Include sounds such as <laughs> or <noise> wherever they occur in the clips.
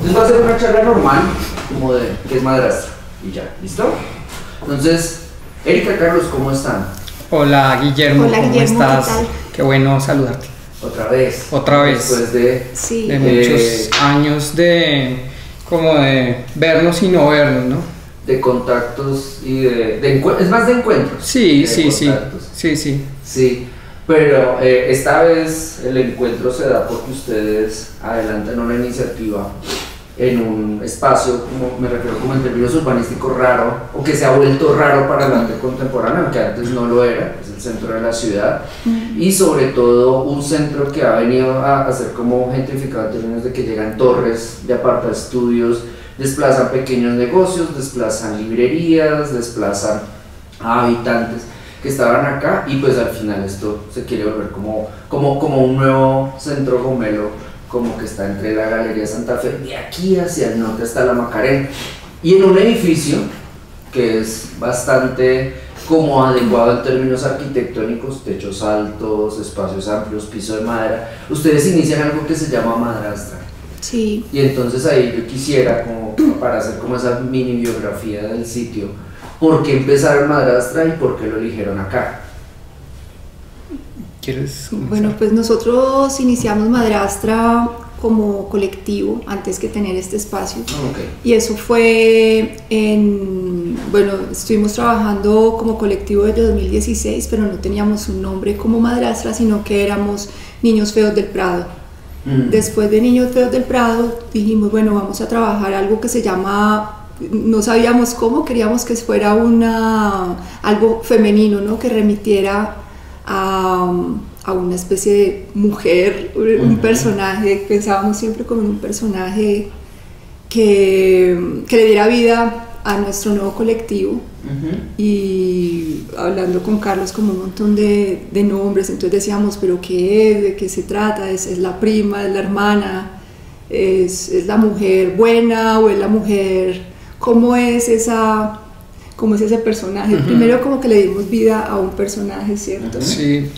Entonces va a ser una charla normal, como de qué es madrastra. Y ya, ¿listo? Entonces, Erika, Carlos, ¿cómo están? Hola Guillermo, Hola, ¿cómo Guillermo, ¿qué estás? tal? Qué bueno saludarte. Otra vez. Otra vez. Después de. Sí. De Eh, muchos años de como de vernos y no vernos, ¿no? de contactos y de, es más de encuentros. Sí, de sí, sí. Sí, sí. Sí, pero eh, esta vez el encuentro se da porque ustedes adelantan una iniciativa en un espacio, como me refiero como en términos urbanísticos raro, o que se ha vuelto raro para el arte contemporáneo, que antes no lo era, es el centro de la ciudad, y sobre todo un centro que ha venido a, a ser como gentrificado en términos de que llegan torres de aparta estudios, desplazan pequeños negocios, desplazan librerías, desplazan a habitantes que estaban acá y pues al final esto se quiere volver como, como, como un nuevo centro gomelo como que está entre la Galería Santa Fe de aquí hacia el norte hasta la Macarena y en un edificio que es bastante como adecuado en términos arquitectónicos, techos altos, espacios amplios, piso de madera. Ustedes inician algo que se llama madrastra. Sí, Y entonces ahí yo quisiera, como para hacer como esa mini biografía del sitio, ¿por qué empezaron Madrastra y por qué lo eligieron acá? ¿Quieres? bueno, pues nosotros iniciamos Madrastra como colectivo antes que tener este espacio. Ok. Y eso fue en, bueno, estuvimos trabajando como colectivo desde 2016, pero no teníamos un nombre como madrastra, sino que éramos Niños Feos del Prado. Mm. Después de Niños Feos del Prado dijimos, bueno, vamos a trabajar algo que se llama, no sabíamos cómo, queríamos que fuera una, algo femenino, ¿no? Que remitiera a, a una especie de mujer, un personaje, pensábamos siempre como en un personaje que, que le diera vida a nuestro nuevo colectivo y hablando con Carlos como un montón de, de nombres, entonces decíamos, pero ¿qué es? ¿De qué se trata? ¿Es, es la prima? ¿Es la hermana? ¿Es, ¿Es la mujer buena o es la mujer? ¿Cómo es esa... ¿Cómo es ese personaje? Ujú. Primero como que le dimos vida a un personaje, ¿cierto? Sí,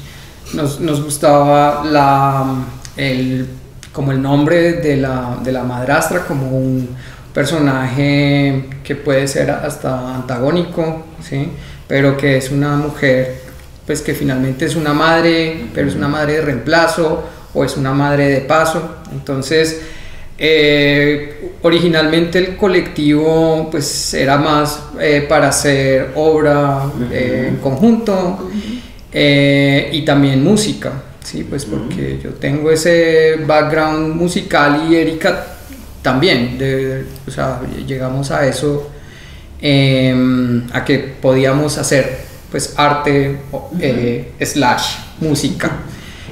nos, nos gustaba la, el, como el nombre de la, de la madrastra, como un personaje que puede ser hasta antagónico, ¿sí? pero que es una mujer, pues que finalmente es una madre, pero es una madre de reemplazo o es una madre de paso. Entonces, eh, originalmente el colectivo pues era más eh, para hacer obra eh, en conjunto y también música, sí, pues porque yo tengo ese background musical y Erika también, de- o sea, llegamos a eso, eh, a que podíamos hacer pues arte slash música.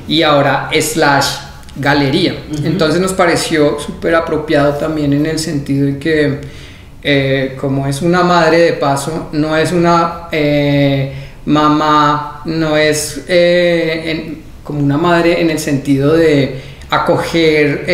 Y ahora slash galería. Entonces nos pareció súper apropiado también en el sentido de que eh, como es una madre de paso, no es una eh, mamá, no es eh, en- como una madre en el sentido de acoger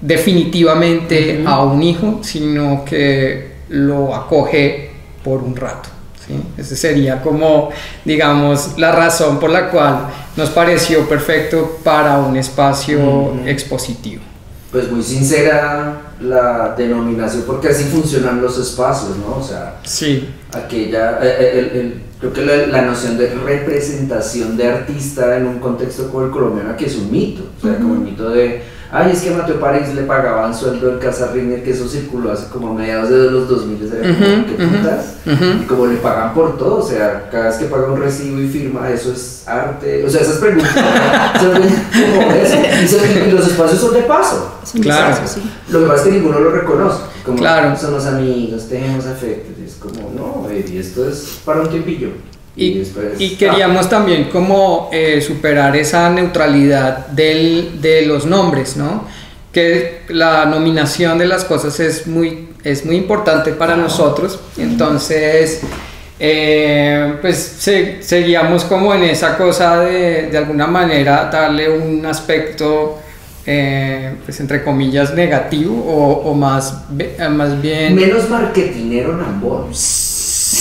definitivamente a un hijo, sino que lo acoge por un rato. ¿Sí? Esa sería como, digamos, la razón por la cual nos pareció perfecto para un espacio expositivo. Pues muy sincera la denominación, porque así funcionan los espacios, ¿no? O sea, Sí, aquella, eh, eh, el- el- creo que la, la noción de representación de artista en un contexto como el colombiano aquí es un mito, o sea, como el mito de, ay, es que a Mateo París le pagaban sueldo en Casa Rinner, que eso circuló hace como mediados de los 2000, era como, ¿qué ujú, putas? Y como le pagan por todo, o sea, cada vez que paga un recibo y firma, eso es arte, o sea, esas preguntas <laughs> ven como eso, y, los espacios son de paso. Claro. sí. Lo que pasa es que ninguno lo reconoce. Como Claro. somos amigos, tenemos afecto. y Es como, no, eh, y esto es para un tiempillo. Y, después. y queríamos también como eh, superar esa neutralidad del, de los nombres, ¿no? Que la nominación de las cosas es muy, es muy importante para nosotros. Entonces, eh, pues se- seguíamos como en esa cosa de, de alguna manera, darle un aspecto, eh, pues entre comillas, negativo o, o más, más bien... Menos marketinero Nambón.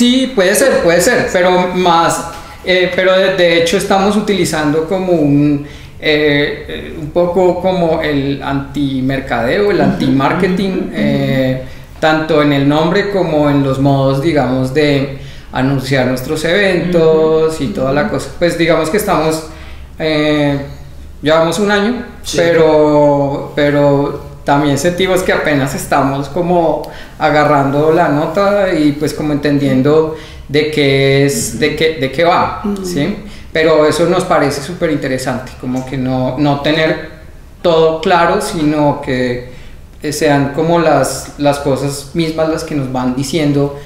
Sí, puede ser, puede ser, pero más eh, pero de, hecho estamos utilizando como un, eh, un poco como el anti-mercadeo, el anti-marketing, tanto en el nombre como en los modos, digamos, de anunciar nuestros eventos y toda la cosa. Pues digamos que estamos, llevamos un año, pero, pero también sentimos que apenas estamos como agarrando la nota y pues como entendiendo de qué es, de qué, de qué va, ¿sí? Pero eso nos parece súper interesante, como que no, no tener todo claro, sino que sean como las, las cosas mismas las que nos van diciendo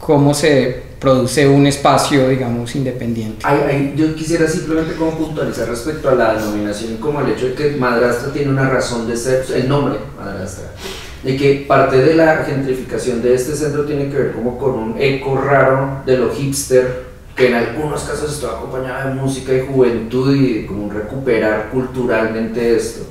cómo se produce un espacio, digamos, independiente. yo quisiera simplemente como puntualizar respecto a la denominación, como el hecho de que madrastra tiene una razón de ser, el nombre madrastra, de que parte de la gentrificación de este centro tiene que ver como con un eco raro de lo hipster, que en algunos casos está acompañado de música y juventud y como un recuperar culturalmente esto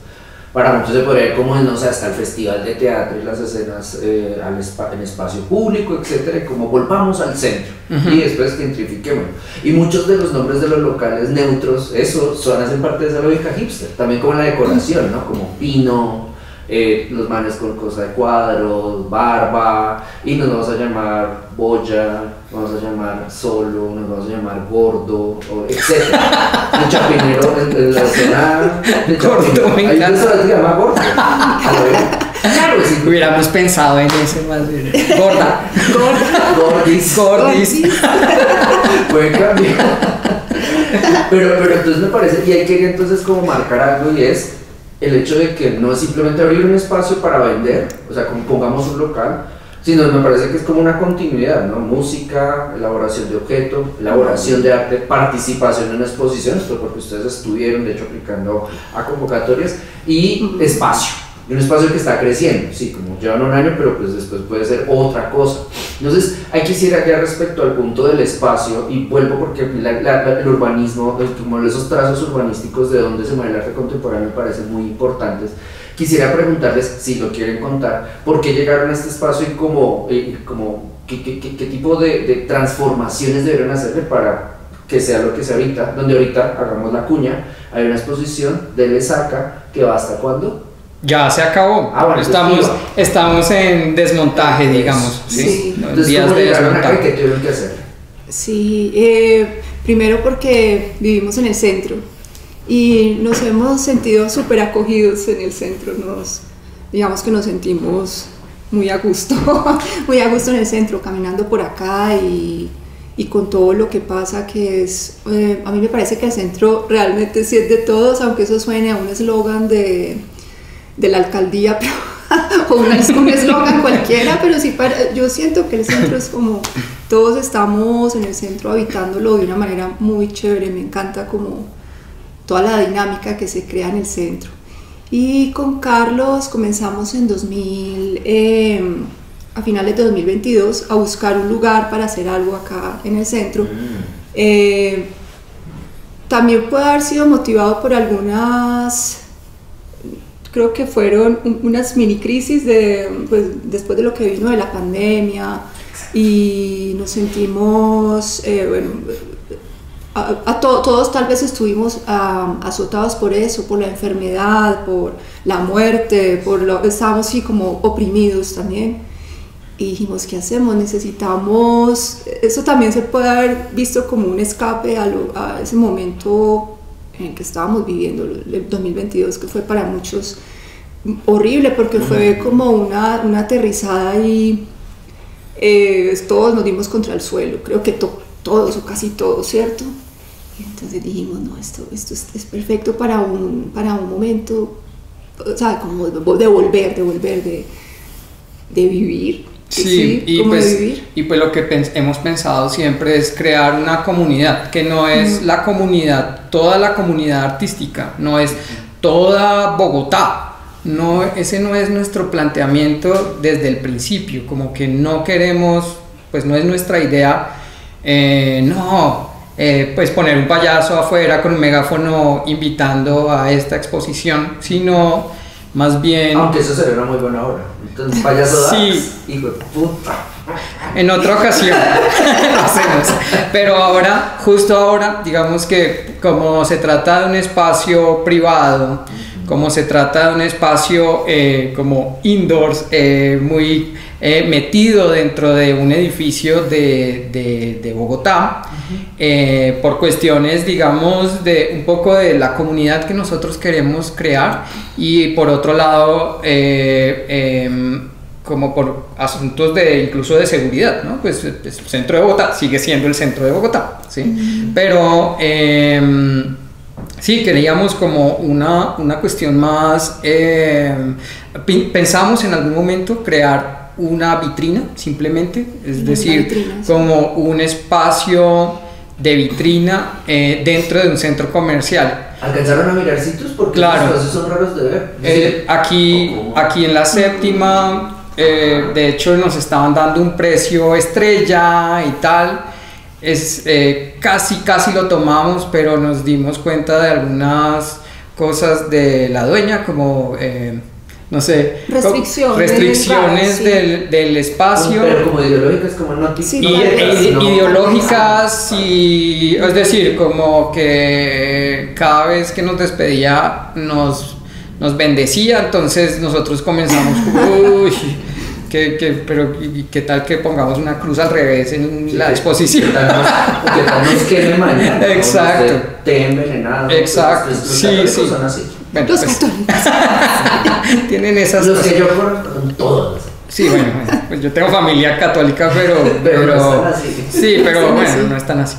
para muchos se podría ver como, no sé, hasta el festival de teatro y las escenas eh, al en espacio público, etcétera, y como volvamos al centro y después gentrifiquemos. Y muchos de los nombres de los locales neutros, eso, son, hacen parte de esa lógica hipster, también como la decoración, ¿no? Como pino, eh, los manes con cosa de cuadros, barba, y nos vamos a llamar Boya, vamos a llamar Solo, nos vamos a llamar Gordo, etc. <laughs> El chapinero en, la escena de Gordo, me encanta. se llama Gordo. Claro, si hubiéramos pensado en ese más bien. Gorda. Gorda. Gordis. Gordis. Puede cambiar. Pero, pero entonces me parece, y hay que entonces como marcar algo y es el hecho de que no es simplemente abrir un espacio para vender, o sea, como pongamos un local, sino me parece que es como una continuidad, ¿no? Música, elaboración de objeto, elaboración de arte, participación en exposiciones, porque ustedes estuvieron, de hecho, aplicando a convocatorias, y espacio un espacio que está creciendo, sí, como llevan un año, pero pues después puede ser otra cosa. Entonces, hay que decir ya respecto al punto del espacio, y vuelvo porque el urbanismo, como esos trazos urbanísticos de donde se mueve el arte contemporáneo me parecen muy importantes. Quisiera preguntarles, si lo quieren contar, por qué llegaron a este espacio y cómo, eh, como, qué, tipo de, de transformaciones debieron hacerle para que sea lo que sea ahorita, donde ahorita hagamos la cuña, hay una exposición de Lesaca que va hasta cuándo? Ya se acabó. Ah, estamos, estamos en desmontaje, digamos. Sí. días de desmontaje. ¿Qué tuvieron que hacer? Sí, eh, primero porque vivimos en el centro y nos hemos sentido súper acogidos en el centro. Nos, digamos que nos sentimos muy a gusto, <laughs> muy a gusto en el centro, caminando por acá y, y con todo lo que pasa, que es, eh, a mí me parece que el centro realmente sí es de todos, aunque eso suene a un eslogan de de la alcaldía, <laughs> o un eslogan cualquiera, pero sí, para, yo siento que el centro es como, todos estamos en el centro habitándolo de una manera muy chévere, me encanta como toda la dinámica que se crea en el centro. Y con Carlos comenzamos en 2000, em, a finales de 2022, a buscar un lugar para hacer algo acá en el centro. Mm. Eh, también puede haber sido motivado por algunas creo que fueron unas mini crisis de, pues, después de lo que vino de la pandemia y nos sentimos, eh, bueno, a, todos tal vez estuvimos azotados por eso, por la enfermedad, por la muerte, por lo estábamos así como oprimidos también. Y dijimos, ¿qué hacemos? Necesitamos, eso también se puede haber visto como un escape a, a ese momento en que estábamos viviendo, el 2022, que fue para muchos horrible porque fue como una, una aterrizada y eh, todos nos dimos contra el suelo, creo que todos o casi todos, ¿cierto? Y entonces dijimos, no, esto, esto es, perfecto para un, para un momento, o sea, como de volver, de volver, de, de vivir. Sí, y, pues, y pues lo que hemos pensado siempre es crear una comunidad, que no es la comunidad, toda la comunidad artística, no es toda Bogotá, no, ese no es nuestro planteamiento desde el principio, como que no queremos, pues no es nuestra idea, eh, no, eh, pues poner un payaso afuera con un megáfono invitando a esta exposición, sino más bien... Aunque eso sería una muy buena obra. Entonces, payaso sí. hijo de puta. En otra ocasión <laughs> lo hacemos. Pero ahora, justo ahora, digamos que como se trata de un espacio privado, como se trata de un espacio eh, como indoors, eh, muy eh, metido dentro de un edificio de, de, de Bogotá, por cuestiones, digamos, de un poco de la comunidad que nosotros queremos crear y por otro lado, em, como por asuntos de incluso de seguridad, ¿no? Pues el centro de Bogotá sigue siendo el centro de Bogotá, ¿sí? Pero em, Sí, queríamos como una, una cuestión más, eh, pensamos en algún momento crear una vitrina simplemente, es decir, como un espacio de vitrina eh, dentro de un centro comercial. ¿Alcanzaron a mirar sitios? Porque claro. los son raros de ver. Eh, aquí, aquí en la séptima, de hecho nos estaban dando un precio estrella y tal es, eh, casi, casi lo tomamos, pero nos dimos cuenta de algunas cosas de la dueña, como, eh, no sé, restricciones, restricciones del, del, espacio. Pero como ideológicas, como no y, e, ideológicas y, es decir, como que cada vez que nos despedía nos, nos bendecía, entonces nosotros comenzamos, uy que, que, pero qué tal que pongamos una cruz al revés en la exposición? Que tal nos queme mañana. Exacto. Té envenenado. Exacto. Sí, sí. Son así. Bueno, Los pues, <laughs> tienen esas Los que yo con todos. Sí, bueno, pues yo tengo familia católica, pero. pero, no están así. Sí, pero bueno, no están así.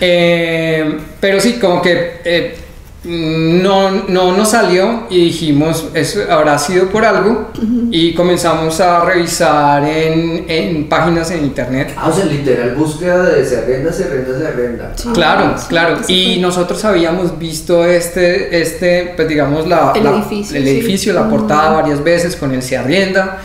Eh, pero sí, como que. Eh, no, no nos salió y dijimos, eso habrá sido por algo y comenzamos a revisar en, en, páginas en internet. Ah, o sea, literal, búsqueda de se arrenda, se arrenda, se arrenda. claro, claro. Y nosotros habíamos visto este, este pues digamos, la, el edificio, el edificio la portada varias veces con el se arrienda.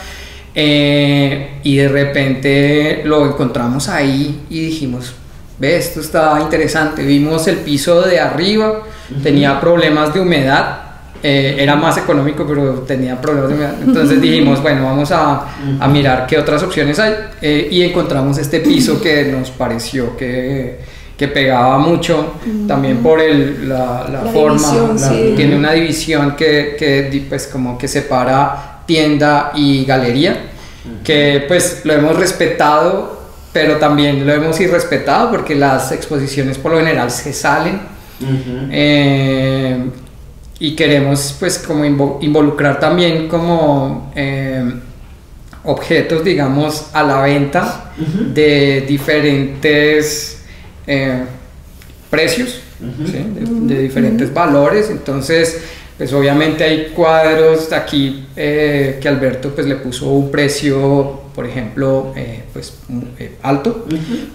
Eh, y de repente lo encontramos ahí y dijimos, ve, esto está interesante. Vimos el piso de arriba tenía problemas de humedad, eh, era más económico, pero tenía problemas de humedad. Entonces dijimos, bueno, vamos a, a mirar qué otras opciones hay eh, y encontramos este piso <laughs> que nos pareció que, que pegaba mucho, también por el, la, la, forma, tiene una división que, que, pues como que separa tienda y galería, que pues lo hemos respetado, pero también lo hemos irrespetado porque las exposiciones por lo general se salen eh, y queremos pues como involucrar también como eh, objetos digamos a la venta de diferentes eh, precios de, diferentes valores. Entonces pues obviamente hay cuadros aquí que Alberto pues le puso un precio por ejemplo pues alto.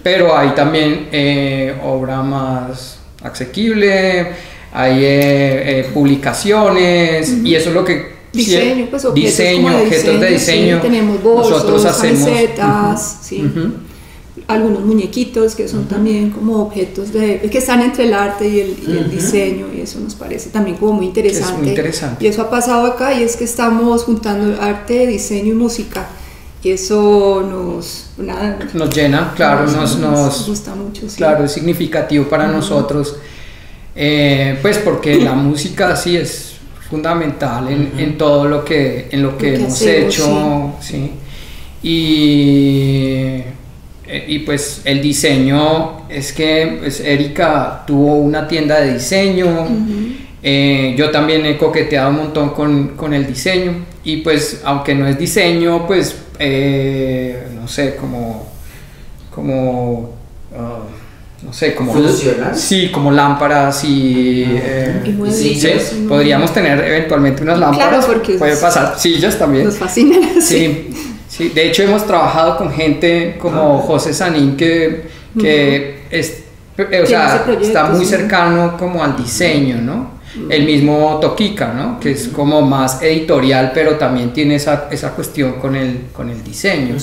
Pero hay también obra más asequible, hay eh, eh, publicaciones y eso es lo que diseño, pues objetos, diseño, de objetos de diseño. tenemos bolsos, nosotros hacemos camisetas, sí. algunos muñequitos que son también como objetos de que están entre el arte y el, diseño y eso nos parece también como muy interesante. Es muy interesante. Y eso ha pasado acá y es que estamos juntando arte, diseño y música y eso nos nos llena claro nos, nos, gusta mucho claro es significativo para nosotros eh, pues porque la música sí es fundamental en, en, todo lo que en lo que, hemos hecho sí. y eh, y pues el diseño es que pues Erika tuvo una tienda de diseño eh, yo también he coqueteado un montón con, con, el diseño. Y pues aunque no es diseño pues eh, no sé, como, como, ah, no sé, como... Sí, como lámparas y... Eh, sí, podríamos tener eventualmente unas lámparas. porque puede pasar, sillas también. Nos fascinan. <laughs> Sí, sí, de hecho hemos trabajado con gente como ah. José Sanín que, que es, o sea, está muy cercano como al diseño, ¿no? El mismo Toquica, ¿no? Que es como más editorial, pero también tiene esa, esa cuestión con el, con el diseño.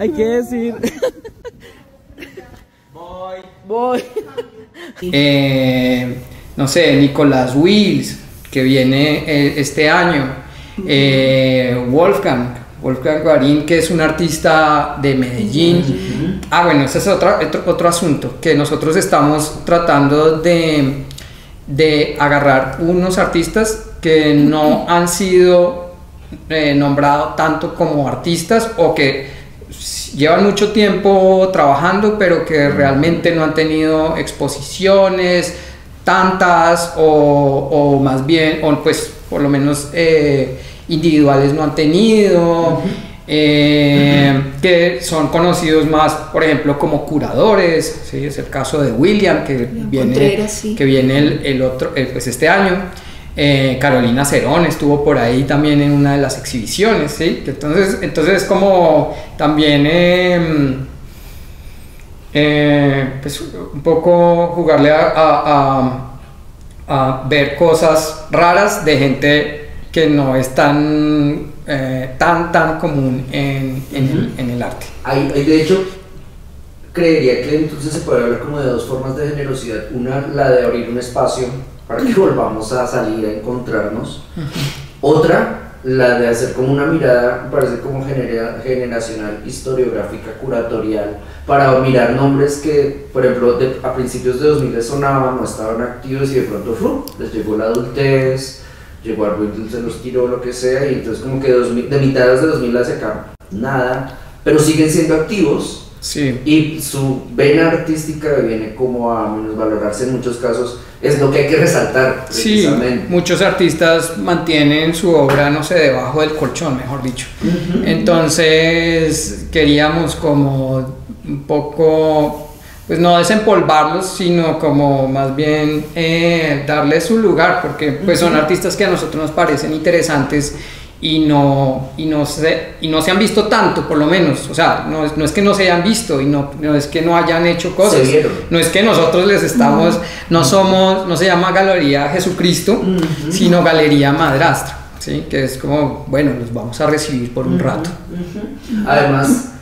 Hay que decir. Voy. Voy. Eh, no sé, Nicolás Wills, que viene eh, este año. Eh, Wolfgang, Wolfgang Guarín, que es un artista de Medellín. Ah, bueno, ese es otro, otro, asunto, que nosotros estamos tratando de, de agarrar unos artistas que no han sido nombrados tanto como artistas o que llevan mucho tiempo trabajando, pero que realmente no han tenido exposiciones tantas o, más bien, o pues por lo menos eh, individuales no han tenido. Eh, que son conocidos más, por ejemplo, como curadores, ¿sí? es el caso de William, que viene, que viene el, otro, pues este año. Eh, Carolina Cerón estuvo por ahí también en una de las exhibiciones, ¿sí? Entonces, entonces como también em, eh, pues un poco jugarle a, ver cosas raras de gente que no es tan, eh, tan, tan común en, el, arte. Hay, de hecho, creería que entonces se puede hablar como de dos formas de generosidad. Una, la de abrir un espacio para que <laughs> volvamos a salir a encontrarnos. Otra, la de hacer como una mirada, parece como generacional, historiográfica, curatorial, para mirar nombres que, por ejemplo, a principios de 2000 sonaban, no estaban activos y de pronto les llegó la adultez, llegó al se los tiró, lo que sea, y entonces como que de mitades de 2000 hacia acá, nada, pero siguen siendo activos. Sí. Y su vena artística viene como a menos valorarse en muchos casos es lo que hay que resaltar. Sí, muchos artistas mantienen su obra, no sé, debajo del colchón, mejor dicho. Entonces queríamos como un poco, pues no desempolvarlos, sino como más bien eh, darles su lugar, porque pues son artistas que a nosotros nos parecen interesantes y no, y no, se, y no se han visto tanto, por lo menos. O sea, no, no es que no se hayan visto y no, no, es que no hayan hecho cosas. No es que nosotros les estamos, no somos, no se llama Galería Jesucristo, sino Galería Madrastra. ¿sí? Que es como, bueno, los vamos a recibir por un rato. Además,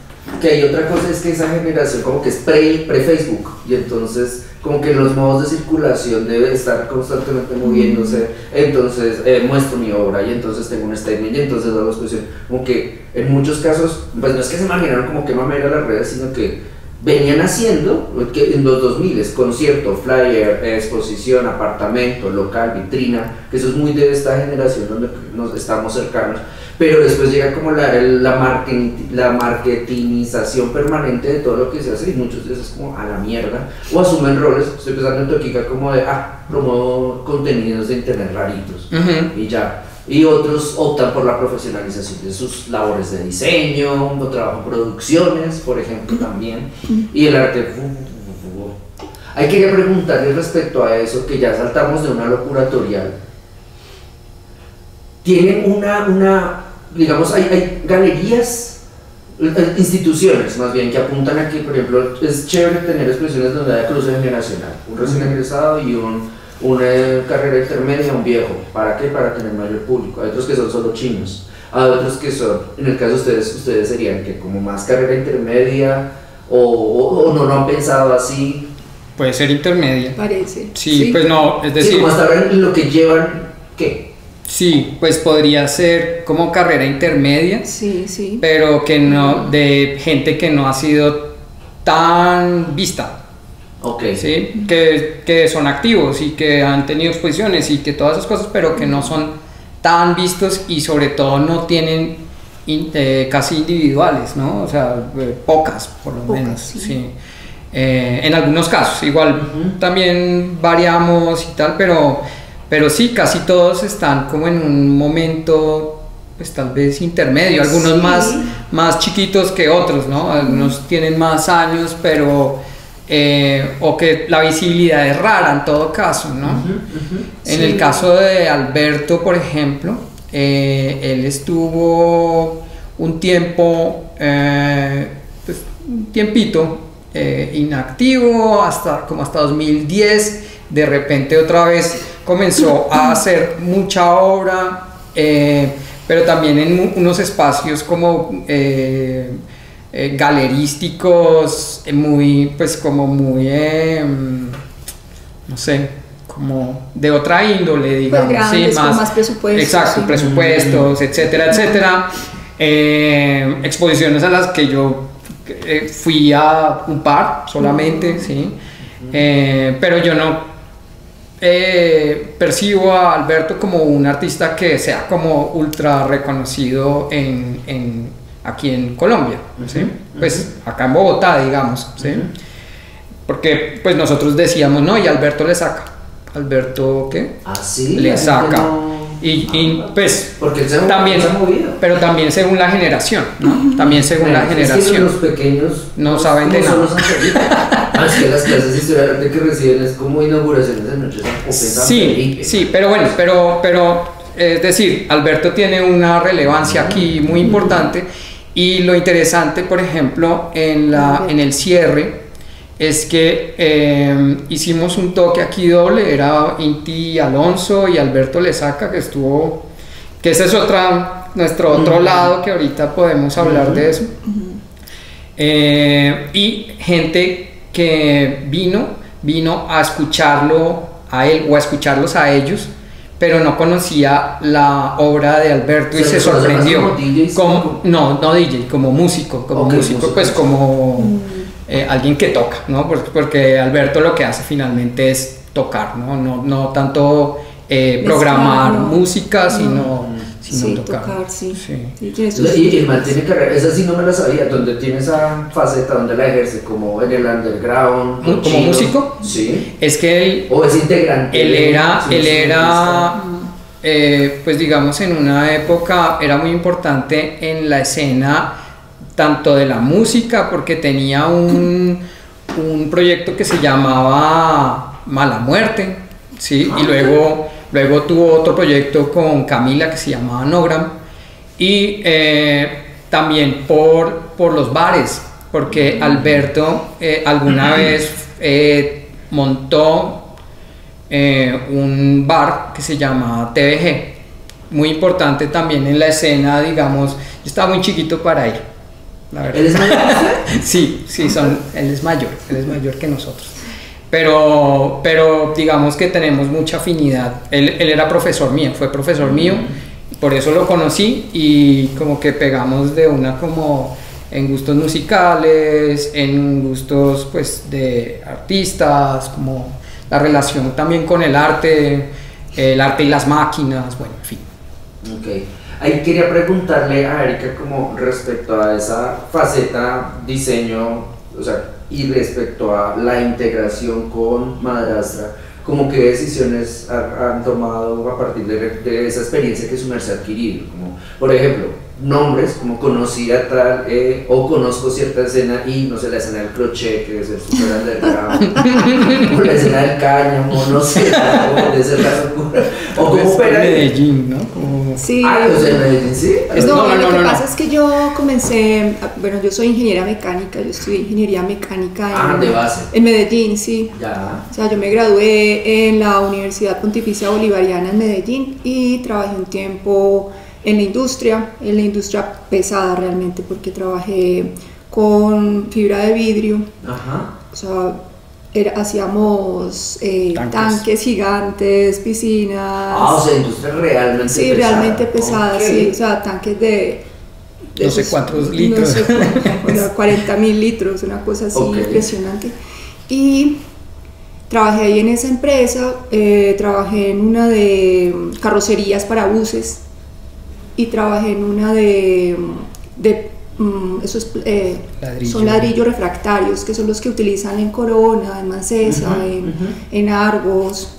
que hay otra cosa, es que esa generación como que es pre-Facebook y entonces como que los modos de circulación deben estar constantemente moviéndose, entonces eh, muestro mi obra y entonces tengo un statement y entonces hago exposición. Como que en muchos casos, pues no es que se imaginaron como que mamera las redes, sino que venían haciendo que en los 2000 concierto, flyer, exposición, apartamento, local, vitrina, que eso es muy de esta generación donde nos estamos cercanos pero después llega como la, la, marketing, la marketingización permanente de todo lo que se hace y muchos de esos como a la mierda o asumen roles, estoy pensando en Toquica como de, ah, promuevo contenidos de internet raritos y ya. Y otros optan por la profesionalización de sus labores de diseño, o trabajo en producciones, por ejemplo, también. Y el arte... Hay que preguntarle respecto a eso, que ya saltamos de una locura. Tienen una, una digamos, hay, hay galerías, eh, instituciones más bien, que apuntan a que, por ejemplo, es chévere tener expresiones donde haya cruce generacional, un recién egresado y un, una carrera intermedia, un viejo. ¿Para qué? Para tener mayor público. Hay otros que son solo chinos, hay otros que son, en el caso de ustedes, ustedes serían que como más carrera intermedia o, o, no lo han pensado así. Puede ser intermedia. Parece. Sí, pues no, es decir... Sí, como hasta en lo que llevan, ¿qué? Sí, pues podría ser como carrera intermedia. Sí, sí. Pero que no, de gente que no ha sido tan vista. Ok. Sí, que, que son activos y que han tenido exposiciones y que todas esas cosas, pero que no son tan vistos y sobre todo no tienen eh, casi individuales, ¿no? O sea, eh, pocas por lo menos. Sí. Eh, en algunos casos, igual también variamos y tal, pero pero sí, casi todos están como en un momento, pues tal vez intermedio, algunos más, más chiquitos que otros, ¿no? Algunos tienen más años, pero... Eh, o que la visibilidad es rara en todo caso, ¿no? En el caso de Alberto, por ejemplo, eh, él estuvo un tiempo, eh, pues, un tiempito inactivo, hasta como hasta 2010, de repente otra vez comenzó a hacer mucha obra, eh, pero también en unos espacios como eh, eh, galerísticos, muy, pues como muy, em, no sé, como de otra índole, Pues digamos, grandes, sí, con más presupuestos. Exacto, sí. presupuestos, etcétera, etcétera. Eh, exposiciones a las que yo fui a un par solamente, sí. Eh, pero yo no eh, percibo a Alberto como un artista que sea como ultra reconocido en, en- aquí en Colombia, Pues acá en Bogotá, digamos, ¿sí? Porque pues nosotros decíamos, no, y Alberto le saca. Alberto, ¿qué? Así le saca. no- Y, y, pues Porque también, movido. pero también según la generación, ¿no? También según la Bueno, generación. los pequeños No saben de nada. <laughs> Ah, es que las clases de historia que reciben es como inauguraciones de noche San José, San Sí, sí, pero bueno, pero, pero es decir, Alberto tiene una relevancia aquí muy importante y lo interesante, por ejemplo, en, la, en el cierre es que eh, hicimos un toque aquí doble, era Inti Alonso y Alberto Lesaca que estuvo, que ese es otra, nuestro otro lado que ahorita podemos hablar de eso. Eh, y gente que vino, vino a escucharlo a él o a escucharlos a ellos, pero no conocía la obra de Alberto y ¿Se sorprendió. como DJ, Como- como- no, no DJ, como músico, como músico, músico, pues como Mm. eh, alguien que toca, ¿no? Porque, porque Alberto lo que hace finalmente es tocar, ¿no? No, no tanto eh, programar música, sino, No. Sino Sí, tocar. tocar, sí. Sí. Y el man tiene carrera, esa sí no me la sabía, donde tiene esa faceta, donde la ejerce, como en el underground. ¿Como chino. músico? Sí. Es que él, O es integrante. él era, él era eh, pues digamos, en una época era muy importante en la escena tanto de la música, porque tenía un, un proyecto que se llamaba Mala Muerte, ¿sí? Ah, y luego, luego tuvo otro proyecto con Camila que se llamaba Nogram, y eh, también por, por los bares, porque Alberto eh, alguna vez eh, montó un bar que se llama TVG, muy importante también en la escena, digamos, yo estaba muy chiquito para ir, la verdad. ¿Él es mayor? <laughs> Sí, sí, son, él es mayor, él es mayor que nosotros. Pero, pero digamos que tenemos mucha afinidad. Él, él era profesor mío, fue profesor mío, por eso lo conocí y como que pegamos de una como en gustos musicales, en gustos pues de artistas, como la relación también con el arte, el arte y las máquinas, bueno, en fin. Ok. Ahí quería preguntarle a Erika como respecto a esa faceta diseño, o sea, y respecto a la integración con Madrastra, como qué decisiones ha- han tomado a partir de, de esa experiencia que su merced ha adquirido, como por ejemplo, nombres como conocía tal eh, o conozco cierta escena y no sé, la escena del crochet que debe ser súper underground <laughs> o la escena del cáñamo, no sé, <laughs> o de ser la locura o como Pues, opera Medellín, ¿no? Como- Sí. Ah, o sea, en Medellín, sí. Es- no, no, no, lo que no, no. pasa es que yo comencé, bueno, yo soy ingeniera mecánica, yo estudié ingeniería mecánica Ah, en, de base. en Medellín, sí. Ya. O sea, yo me gradué en la Universidad Pontificia Bolivariana en Medellín y trabajé un tiempo en la industria, en la industria pesada realmente, porque trabajé con fibra de vidrio, Ajá. o sea, era- hacíamos eh, Tanques. tanques. gigantes, piscinas. Ah, o sea, industria realmente Sí, pesada. realmente pesada, sí, o sea, tanques de... de No sé esos- cuántos litros. No sé cuánto, o sea, <laughs> 40 mil litros, una cosa así impresionante. Y trabajé ahí en esa empresa, eh, trabajé en una de carrocerías para buses y trabajé en una de... de mm, esos eh, Ladrillo. son ladrillos refractarios, que son los que utilizan en Corona, en Mancesa, en, ujú. en Argos,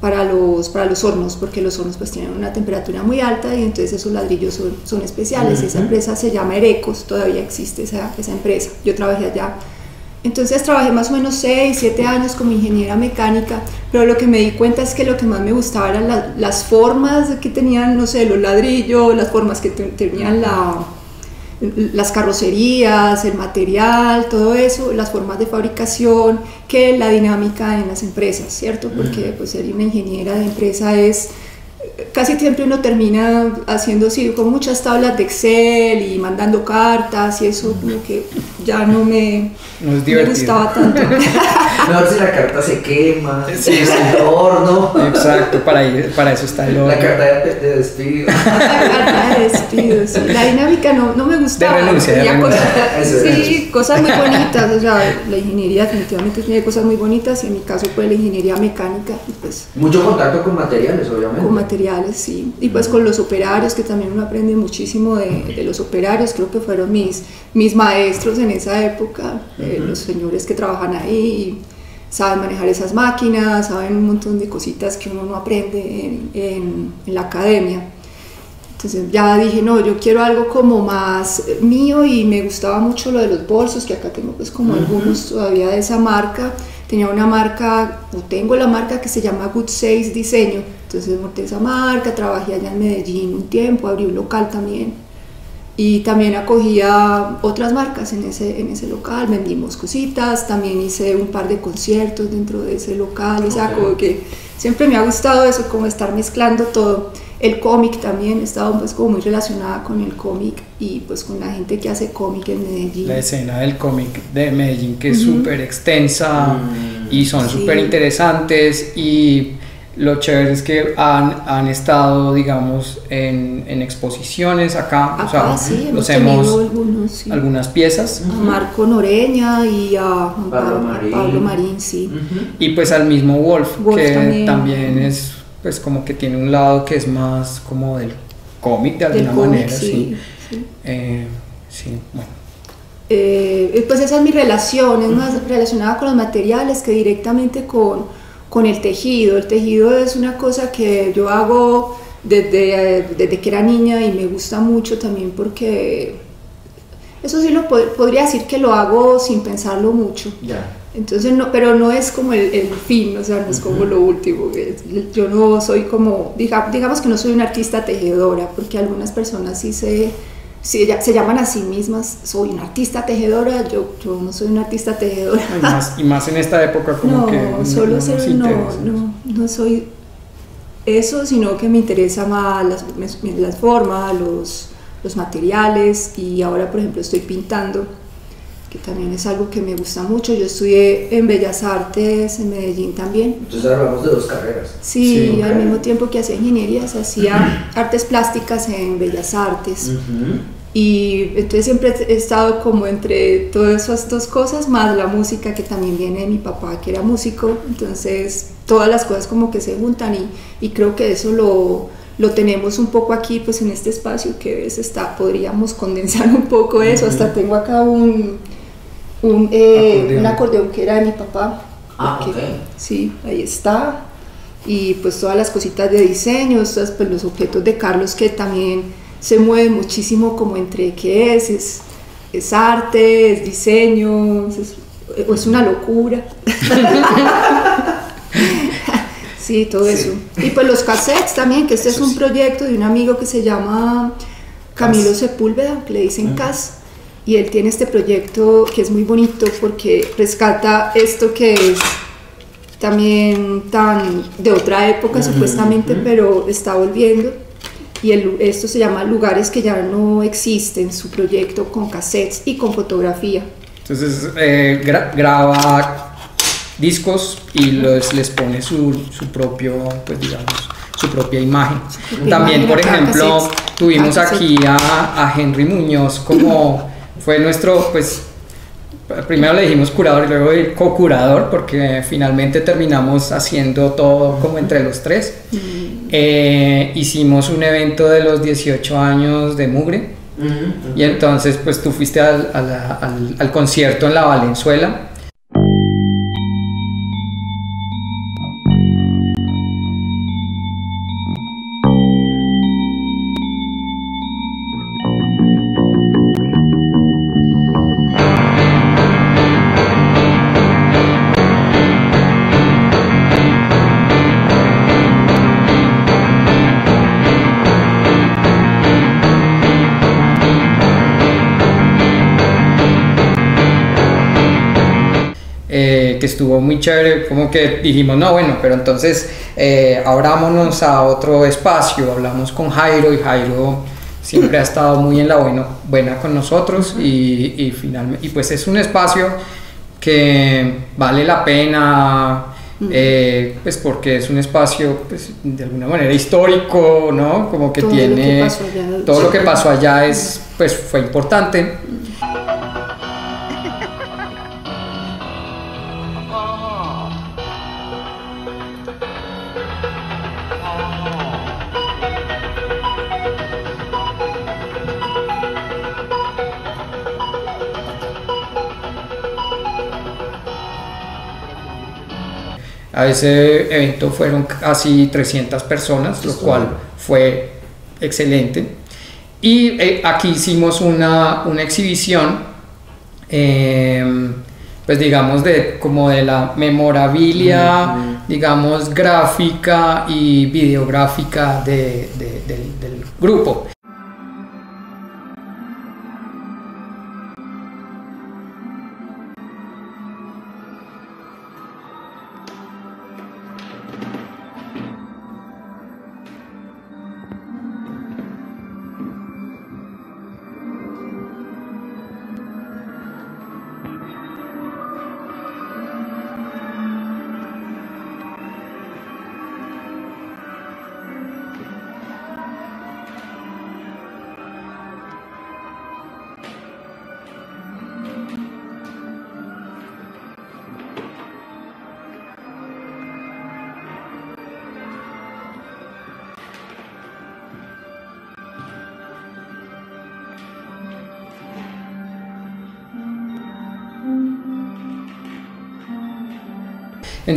para los, para los hornos, porque los hornos pues tienen una temperatura muy alta y entonces esos ladrillos son, son especiales. Esa empresa se llama Erecos, todavía existe esa, esa empresa. Yo trabajé allá. Entonces trabajé más o menos 6, 7 años como ingeniera mecánica, pero lo que me di cuenta es que lo que más me gustaba eran la- las formas que tenían, no sé, los ladrillos, las formas que te- tenían la, las carrocerías, el material, todo eso, las formas de fabricación, que la dinámica en las empresas, ¿cierto? Porque pues ser una ingeniera de empresa es casi siempre uno termina haciendo así, con muchas tablas de Excel y mandando cartas y eso como que ya no me, No es me gustaba tanto. <laughs> Mejor si la carta se quema, Sí, si sí. es el horno, Exacto, para, ir- para eso está el la horno. carta de, de despido. <laughs> La carta de despido, sí. La dinámica no, no me gustaba. De renuncia, de Tenía renuncia. cosas- Eso es. sí, cosas muy bonitas. O sea, la ingeniería definitivamente tiene cosas muy bonitas y en mi caso fue la ingeniería mecánica y pues Mucho contacto con materiales, obviamente. con materiales, sí. Y pues con los operarios, que también uno aprende muchísimo de, de los operarios. Creo que fueron mis, mis maestros en esa época, eh, Ujú. los señores que trabajan ahí. Saben manejar esas máquinas, saben un montón de cositas que uno no aprende en, en- en la academia. Entonces ya dije, no, yo quiero algo como más eh, mío y me gustaba mucho lo de los bolsos, que acá tengo pues como Ujú. algunos todavía de esa marca. Tenía una marca, o tengo la marca que se llama Good Sales Diseño. Entonces monté esa marca, trabajé allá en Medellín un tiempo, abrí un local también. Y también acogía otras marcas en ese, en ese local, vendimos cositas, también hice un par de conciertos dentro de ese local, o sea, como que siempre me ha gustado eso, como estar mezclando todo. El cómic también, he estado pues como muy relacionada con el cómic y pues con la gente que hace cómic en Medellín. La escena del cómic de Medellín que es Ujú. súper extensa Mm, y son sí. súper interesantes y lo chévere es que han, han estado, digamos, en, en exposiciones acá. o sea, Acá sí, hemos hemos algunos, sí. algunas piezas A Marco Noreña y a Pablo Pablo, Marín. Pablo Marín, sí. Y pues al mismo Wolf, Wolf que también. también. es pues como que tiene un lado que es más como del cómic de Del alguna cómic, manera, sí. sí. sí. Eh, sí, bueno. Eh, pues esa es mi relación, es más relacionada con los materiales que directamente con, con el tejido. El tejido es una cosa que yo hago desde, desde que era niña y me gusta mucho también porque eso sí lo pod- podría decir que lo hago sin pensarlo mucho. Ya. Entonces, no, pero no es como el, el fin, o sea, no es como lo último. Yo no soy como, diga- digamos que no soy una artista tejedora, porque algunas personas sí se, ya- se llaman a sí mismas, soy una artista tejedora, yo, yo no soy una artista tejedora. Y más, y más en esta época como no, que solo nos ser, no, no, no soy eso, sino que me interesa más las, las formas, los, los materiales y ahora, por ejemplo, estoy pintando, que también es algo que me gusta mucho. Yo estudié en Bellas Artes en Medellín también. Entonces hablamos de dos carreras. Sí, Sí. al mismo tiempo que hacía ingeniería, se hacía artes plásticas en Bellas Artes. Ujú. Y entonces siempre he estado como entre todas esas dos cosas, más la música que también viene de mi papá, que era músico. Entonces todas las cosas como que se juntan y, y creo que eso lo, lo tenemos un poco aquí, pues en este espacio que es, está, podríamos condensar <laughs> un poco eso. Hasta tengo acá un, un, eh, Acordeón. un acordeón que era de mi papá. Ah, porque- ok. Sí, ahí está. Y pues todas las cositas de diseño, estos, pues los objetos de Carlos que también se mueven muchísimo como entre qué es, es, es arte, es diseño, es, es una locura. <laughs> sí, todo Sí. eso. Y pues los cassettes también, que este Eso es un sí. proyecto de un amigo que se llama Camilo Cas. Sepúlveda, que le dicen Ujú. Cas. Y él tiene este proyecto que es muy bonito porque rescata esto que es también tan de otra época Ujú, supuestamente, ujú. pero está volviendo. Y el- esto se llama Lugares que ya no existen, su proyecto con cassettes y con fotografía. Entonces eh, gra- graba discos y los, les pone su, su propio, pues digamos, su propia imagen. propia También, imagen por ejemplo, tuvimos cassette. aquí a, a Henry Muñoz como <laughs> fue nuestro, pues, primero le dijimos curador y luego el co-curador porque finalmente terminamos haciendo todo como entre los tres. Eh, hicimos un evento de los 18 años de Mugre. Y entonces, pues tú fuiste al, al- al concierto en la Valenzuela. Que estuvo muy chévere, como que dijimos, no, bueno, pero entonces eh, abrámonos a otro espacio, hablamos con Jairo y Jairo siempre ha <laughs> estado muy en la bueno, buena con nosotros y, y, finalmente, y pues es un espacio que vale la pena, eh, pues porque es un espacio pues, de alguna manera histórico, ¿no? Como que Todo lo tiene que pasó allá. todo lo que pasó allá es pues fue importante. A ese evento fueron casi 300 personas, lo cual fue excelente. Y eh, aquí hicimos una, una exhibición, eh, pues digamos, de, como de la memorabilia, digamos, gráfica y videográfica de- de- del, del grupo.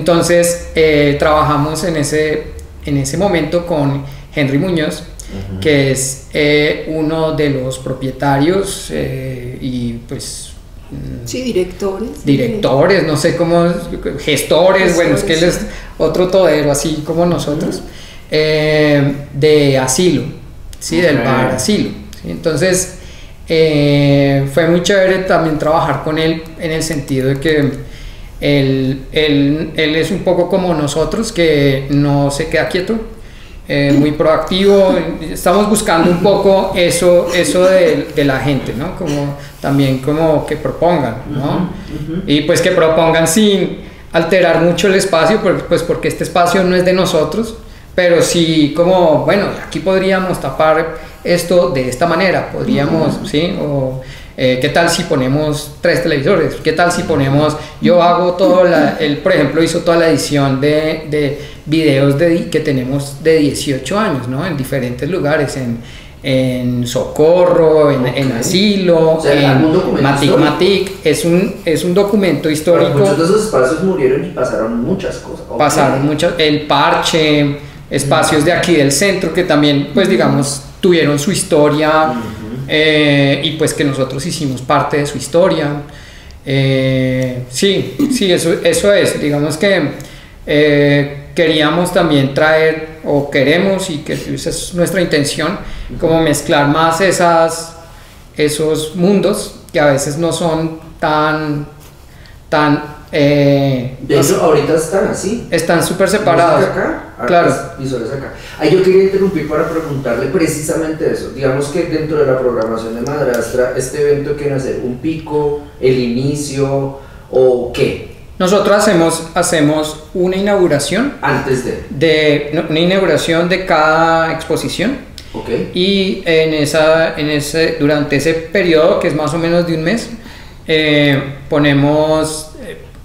Entonces eh, trabajamos en ese, en ese momento con Henry Muñoz, que es eh, uno de los propietarios eh, y pues mm, Sí, directores. directores, no sé cómo, gestores, bueno, es que él es otro todero, así como nosotros, eh, de asilo, ¿sí? Del bar asilo. ¿sí? Entonces, eh, fue muy chévere también trabajar con él en el sentido de que él, él- él es un poco como nosotros, que no se queda quieto, eh, muy proactivo. Estamos buscando un poco eso, eso de, de la gente, ¿no? Como también como que propongan, ¿no? Y pues que propongan sin alterar mucho el espacio, pues, pues porque este espacio no es de nosotros, pero sí como, bueno, aquí podríamos tapar esto de esta manera, podríamos, ¿sí? O eh, qué tal si ponemos tres televisores, qué tal si ponemos, yo hago todo, la, él por ejemplo hizo toda la edición de, de videos de, que tenemos de 18 años, ¿no? En diferentes lugares, en, en Socorro, en, en. Asilo, O sea, en Matic. Matic, es un, es un documento Pero histórico. muchos de esos espacios murieron y pasaron muchas cosas. Pasaron muchas, el parche, espacios de aquí del centro que también, pues digamos, tuvieron su historia eh, y pues que nosotros hicimos parte de su historia. Eh, sí, sí, eso, eso es, digamos que eh, queríamos también traer, o queremos, y que esa es nuestra intención, como mezclar más esas, esos mundos que a veces no son tan, tan, eh, De no hecho, ahorita están así. están súper separados. Acá, Claro. artes visuales acá. Ahí yo quería interrumpir para preguntarle precisamente eso. Digamos que dentro de la programación de Madrastra, este evento quiere hacer un pico, el inicio o qué Nosotros hacemos, hacemos una inauguración antes de. de no, una inauguración de cada exposición ¿Ok? y en esa en ese durante ese periodo que es más o menos de un mes eh, ponemos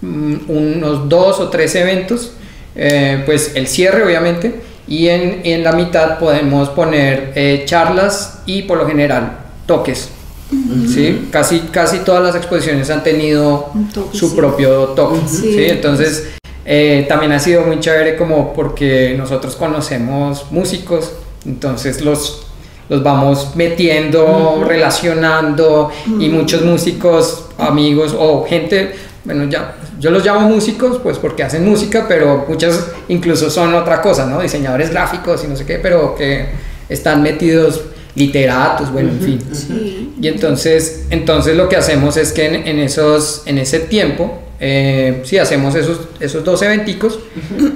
unos dos o tres eventos eh, pues el cierre obviamente y en, en la mitad podemos poner eh, charlas y por lo general toques ¿sí? casi casi todas las exposiciones han tenido toque, su sí. propio toque. ¿sí? entonces eh, también ha sido muy chévere como porque nosotros conocemos músicos, entonces los, los vamos metiendo, relacionando y muchos músicos, amigos o gente, bueno, ya, yo los llamo músicos pues porque hacen música, pero muchos incluso son otra cosa, ¿no? Diseñadores gráficos y no sé qué, pero que están metidos literatos, bueno, en fin. Sí. Y entonces, entonces lo que hacemos es que en, en esos, en ese tiempo Eh, sí, hacemos esos, esos dos eventicos.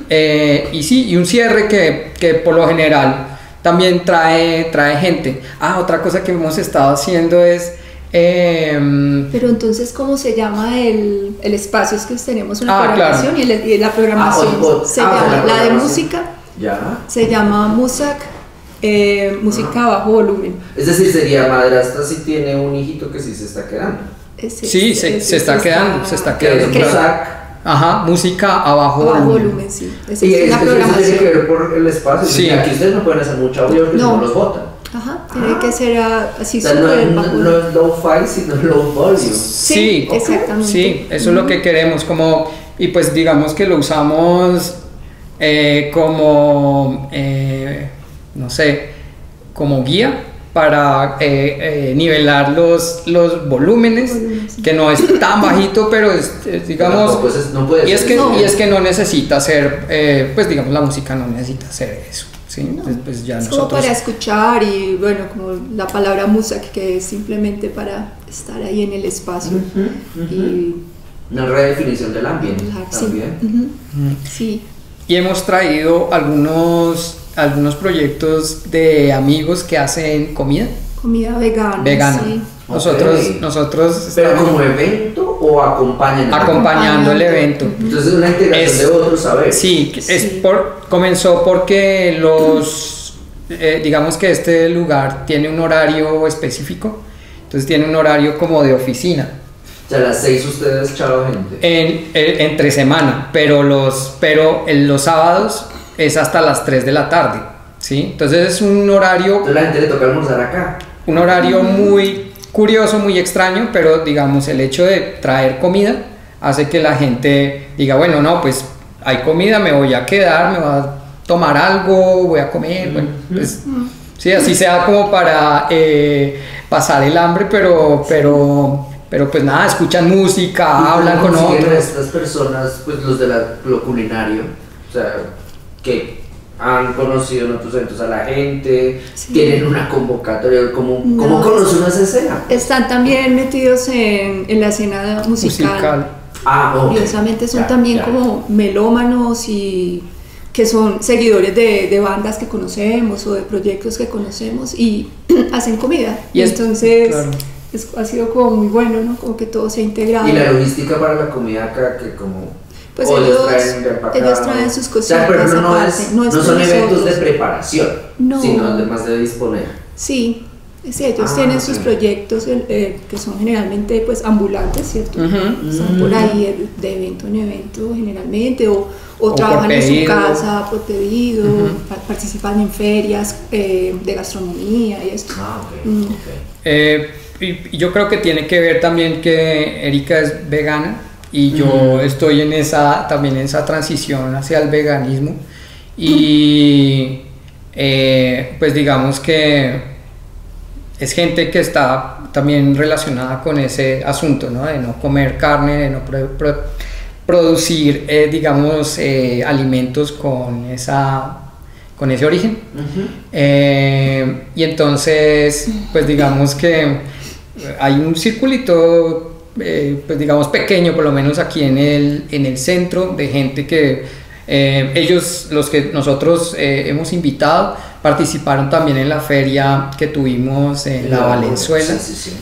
Eh, y sí, y un cierre que, que por lo general también trae, trae gente. Ah, otra cosa que hemos estado haciendo es... em, Pero entonces, ¿cómo se llama el, el espacio? Es que tenemos una Ah, programación y, el- y la programación Ah, se ah, llama, la la de programación. música Ya. se llama Musac, eh, música a bajo volumen. Es decir, sería madrastra si tiene un hijito que sí se está quedando. Ese- Sí, se- se está quedando, se está Que es quedando. un Creo- sac. Ajá, música a bajo a bajo volumen. volumen, sí. Esa Y es es la que eso tiene que programación. ver por el espacio. Sí. Sí. Aquí ustedes no pueden hacer mucho audio porque No. no los botan. Ajá, tiene que ser así O sea, no, no, no es low fi, sino low volume. Sí, Sí, exactamente. Sí, eso es lo que queremos, como, y pues digamos que lo usamos eh, como, eh, no sé, como guía para eh, eh, nivelar los, los volúmenes, que no es tan bajito, pero es, es, digamos, Tampoco es- no puede y es, que, No. y es que no necesita ser, eh, pues digamos, la música no necesita ser eso, ¿sí? Entonces, pues ya Es como para escuchar y bueno, como la palabra Musac que es simplemente para estar ahí en el espacio y Una redefinición del ambiente sí. también. Ujú. Sí. Y hemos traído algunos, algunos proyectos de amigos que hacen comida Comida vegana. vegana. Sí. Nosotros, nosotros Pero estamos como evento o acompañan. acompañando el evento. Entonces es una integración Es- de otros saberes. Sí, que es Sí. por, comenzó porque los, eh, digamos que este lugar tiene un horario específico, entonces tiene un horario como de oficina. O sea, a las seis ustedes chao gente. En, eh, entre semana, pero los, pero en los sábados es hasta las 3 de la tarde, ¿sí? Entonces es un horario Entonces la gente le toca almorzar acá. un horario muy curioso, muy extraño, pero digamos el hecho de traer comida hace que la gente diga, bueno, no, pues hay comida, me voy a quedar, me voy a tomar algo, voy a comer, bueno, pues, sí, así sea como para eh, pasar el hambre, pero, pero, pero pues nada, escuchan música, ¿Y hablan con otros. estas personas, pues los de la- lo culinario, o sea, que han conocido en otros eventos a la gente, Sí. tienen una convocatoria, ¿cómo, No. ¿cómo conoce esa escena? Están también metidos en, en la escena musical. musical. Ah, ok. Curiosamente son Ya, también ya. como melómanos y que son seguidores de, de bandas que conocemos o de proyectos que conocemos y <clears throat> hacen comida. Y es- entonces claro. es- ha sido como muy bueno, ¿no? Como que todo se ha integrado. Y la logística para la comida acá, que como... Pues o ellos- traen sus O sea, cositas no, aparte, es- no no es con son eventos de preparación, No. sino además de disponer. Sí, sí, ellos Ah, tienen sus proyectos eh, que son generalmente pues ambulantes, ¿cierto? Están por ahí de evento en evento generalmente o, o O trabajan en su casa por pedido, pa- participan en ferias eh, de gastronomía y esto. Ah, ok. Mm. Eh, y yo creo que tiene que ver también que Erika es vegana y yo estoy en esa también en esa transición hacia el veganismo y <laughs> eh, pues digamos que es gente que está también relacionada con ese asunto, ¿no? De no comer carne, de no pro- pro- producir, eh, digamos, eh, alimentos con esa con ese origen. Eh, y entonces, pues digamos que hay un circulito, eh, pues digamos pequeño, por lo menos aquí en el, en el centro, de gente que eh, ellos, los que nosotros eh, hemos invitado, participaron también en la feria que tuvimos en la Valenzuela. Sí, sí, sí.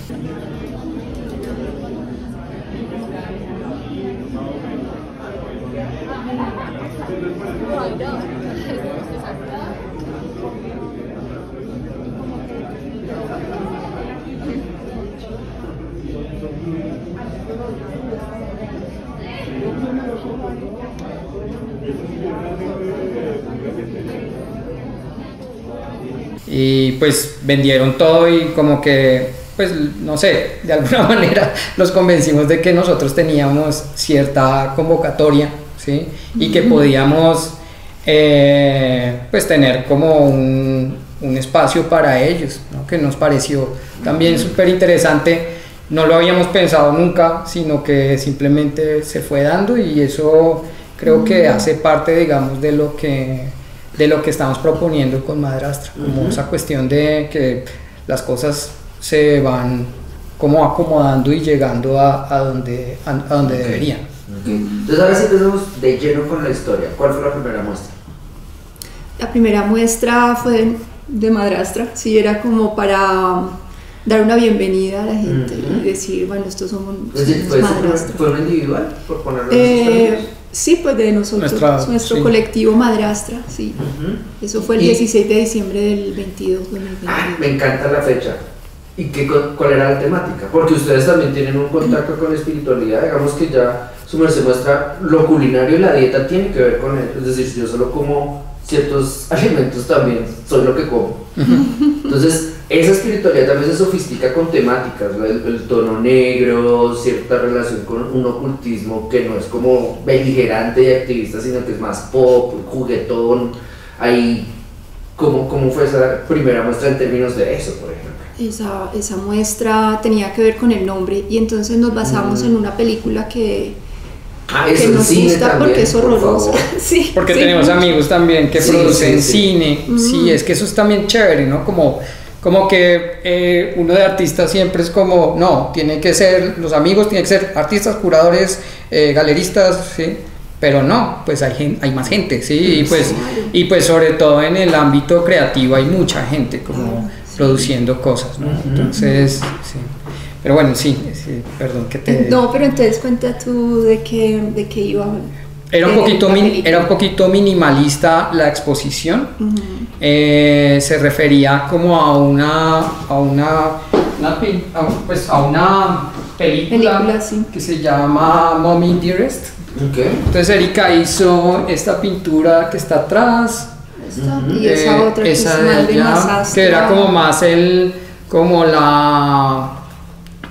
Y pues vendieron todo y como que pues no sé de alguna <laughs> manera los convencimos de que nosotros teníamos cierta convocatoria ¿sí? y que podíamos eh, pues tener como un, un espacio para ellos ¿no? que nos pareció también súper interesante no lo habíamos pensado nunca sino que simplemente se fue dando y eso creo que hace parte digamos de lo que de lo que estamos proponiendo con Madrastra, como esa cuestión de que las cosas se van como acomodando y llegando a, a donde, a, a donde Ok. deberían. Entonces ahora sí empezamos de lleno con la historia. ¿Cuál fue la primera muestra? La primera muestra fue de madrastra, sí, era como para dar una bienvenida a la gente Ujú. y decir, bueno, estos somos, Es decir, somos ¿fue, un individual? Por ponerlo en Eh? Sí, pues de nosotros, Nuestra- nuestro sí. colectivo madrastra, sí. Eso fue el Y- 16 de diciembre del 22, 2022. Ay, me encanta la fecha. ¿Y qué, co- cuál era la temática? Porque ustedes también tienen un contacto con la espiritualidad, digamos que ya su merced muestra lo culinario y la dieta tiene que ver con él. Es decir, si yo solo como ciertos <laughs> alimentos también soy lo que como. Entonces, esa espiritualidad también se sofistica con temáticas, ¿no? el, el tono negro, cierta relación con un ocultismo que no es como beligerante y activista, sino que es más pop, juguetón. Ahí, ¿cómo, ¿cómo fue esa primera muestra en términos de eso, por ejemplo? Esa, esa muestra tenía que ver con el nombre y entonces nos basamos Mm. en una película que, Ah, que nos cine gusta también, porque es por favor. <laughs> Sí, Porque sí, tenemos mucho. amigos también que Sí, producen sí, sí. cine. Sí, es que eso es también chévere, ¿no? Como, como que eh, uno de artistas siempre es como, no, tiene que ser, los amigos tienen que ser artistas, curadores, eh, galeristas, ¿sí? Pero no, pues hay, gen- hay más gente, ¿sí? Y pues, y pues sobre todo en el ámbito creativo hay mucha gente como produciendo cosas, ¿no? Entonces, sí. Pero bueno, sí, sí, perdón que te... No, pero entonces cuenta tú de qué, de qué iba. Era un, poquito min- era un poquito minimalista la exposición. Ujú. Eh, se refería como a una a una, una pues, a una película, Película, sí. que se llama Mommy Dearest. Ok. Entonces Erika hizo esta pintura que está atrás, Esta, Ujú. Y esa eh, otra que esa es de más que era como más el como la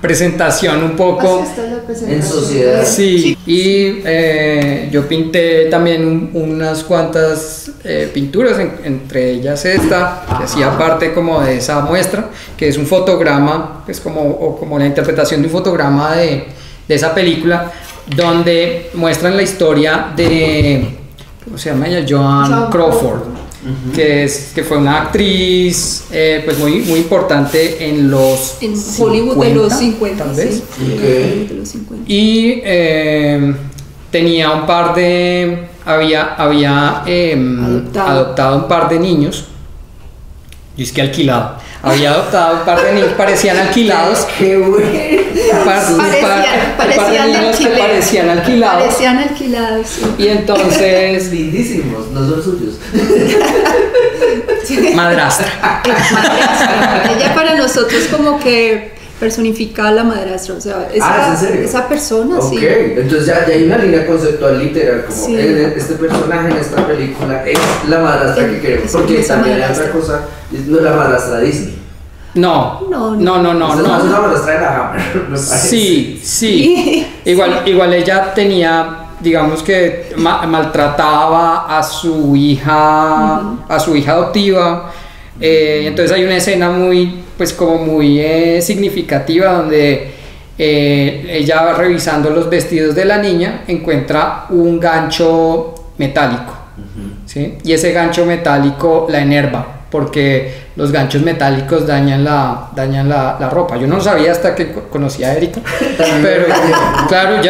presentación un poco presentación. En sociedad. Sí, y eh, yo pinté también un- unas cuantas eh, pinturas, en- entre ellas esta, que hacía parte como de esa muestra, que es un fotograma, pues como, o como la interpretación de un fotograma de, de esa película, donde muestran la historia de, ¿cómo se llama ella? Joan, Joan Que, es, que fue una actriz eh, pues muy, muy importante en los En Hollywood de los 50, tal vez. sí. Ok. En Hollywood de los 50. Y eh, tenía un par de. Había, había em, Adoptado. adoptado un par de niños. Yo es que alquilado. Había adoptado un par de niños, parecían alquilados. ¡Qué bueno! Par, par- Parecían, par de parecían de niños que parecían alquilados. Parecían alquilados, sí. Y entonces, <laughs> Lindísimos, no son suyos. madrastra. Madrastra. Ella para nosotros como que personifica a la madrastra, o sea, esa, Ah, ¿es en serio? esa persona, Ok, sí. entonces ya, ya hay una línea conceptual literal, como Sí. eh, este personaje en esta película es la madrastra que Es- queremos. es Porque esa también hay otra cosa, no es la madrastra Disney. No, No, no, no, no. No. más una madrastra de la Hammer. <laughs> Sí, <laughs> sí. Igual, igual ella tenía, digamos que ma- maltrataba a su hija, a su hija adoptiva. Eh, entonces hay una escena muy, pues como muy eh, significativa donde eh, ella revisando los vestidos de la niña encuentra un gancho metálico. ¿sí? Y ese gancho metálico la enerva porque los ganchos metálicos dañan la, dañan la, la ropa. Yo no lo sabía hasta que co- conocí a Erika, <laughs> pero claro,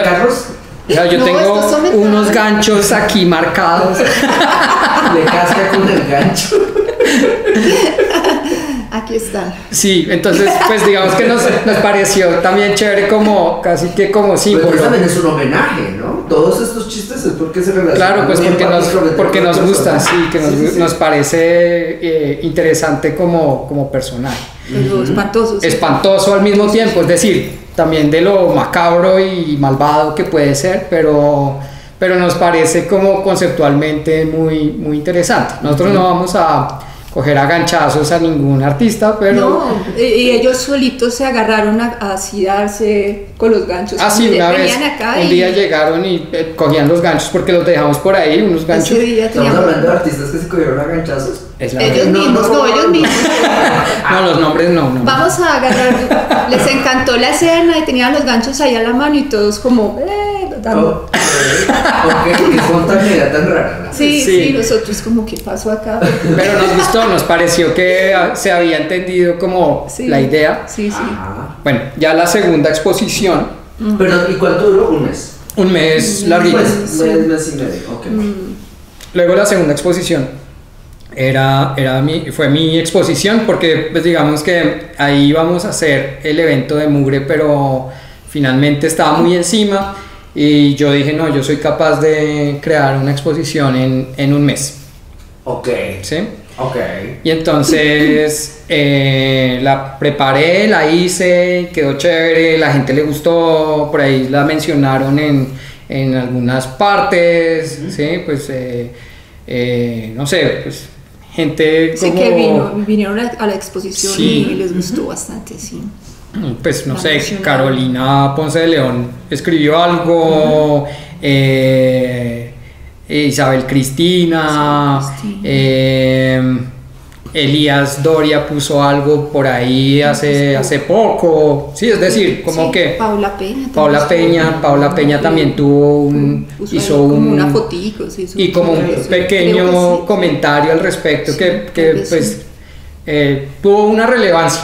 ya, yo No, tengo unos ganchos aquí marcados. <laughs> le casca con el gancho. <laughs> Aquí están. Sí, entonces pues digamos que nos, nos pareció también chévere como casi que como Pero símbolo. pues también es un homenaje, ¿no? Todos estos chistes es porque se relacionan. Claro, pues porque nos, porque nos gusta, sí, que nos, Sí, sí, sí. nos parece eh, interesante como, como personaje. Pero espantosos. sí. espantoso al mismo tiempo, es decir, también de lo macabro y malvado que puede ser, pero, pero nos parece como conceptualmente muy, muy interesante. Nosotros no vamos a coger a ganchazos a ningún artista, pero... No, y y ellos solitos se agarraron a, a así darse con los ganchos. Así una vez, acá un y día llegaron y eh, cogían los ganchos porque los dejamos por ahí, unos ganchos. ese día Estamos hablando de artistas que se cogieron a ganchazos. Es la Ellos mismos, no, no, no, ellos mismos. <laughs> No, los nombres no, no. Vamos a agarrar. Les encantó la escena y tenían los ganchos ahí a la mano y todos como. Eh, dando. Oh, ok, qué espontaneidad tan rara. Sí, Sí. nosotros como, ¿qué pasó acá? Pero nos gustó, nos pareció que ah, se había entendido como Sí. la idea. Sí, sí. Ajá. Bueno, ya la segunda exposición Pero, ¿y cuánto duró? Un mes. Un mes larguito. Pues, un mes, mes y medio, ok. Luego la segunda exposición era, era mi, fue mi exposición porque pues digamos que ahí íbamos a hacer el evento de Mugre, pero finalmente estaba muy encima y yo dije, no, yo soy capaz de crear una exposición en, en un mes. Ok. ¿Sí? Ok. Y entonces <laughs> eh, la preparé, la hice, quedó chévere, la gente le gustó, por ahí la mencionaron en, en algunas partes, ¿sí? Pues, eh, eh, no sé, pues gente Sí, como... que vino- vinieron a, a la exposición Sí. y les gustó bastante, sí. <clears throat> Pues no sé. Carolina Ponce de León escribió algo, eh, Isabel Cristina, eh, Elías Doria puso algo por ahí hace, hace poco, sí, es decir, como Sí, que Paula Peña. también Paula. Peña, Paula Peña también tuvo un, hizo un, una fotico, sí, y como un pequeño comentario al respecto que, que pues eh, tuvo una relevancia.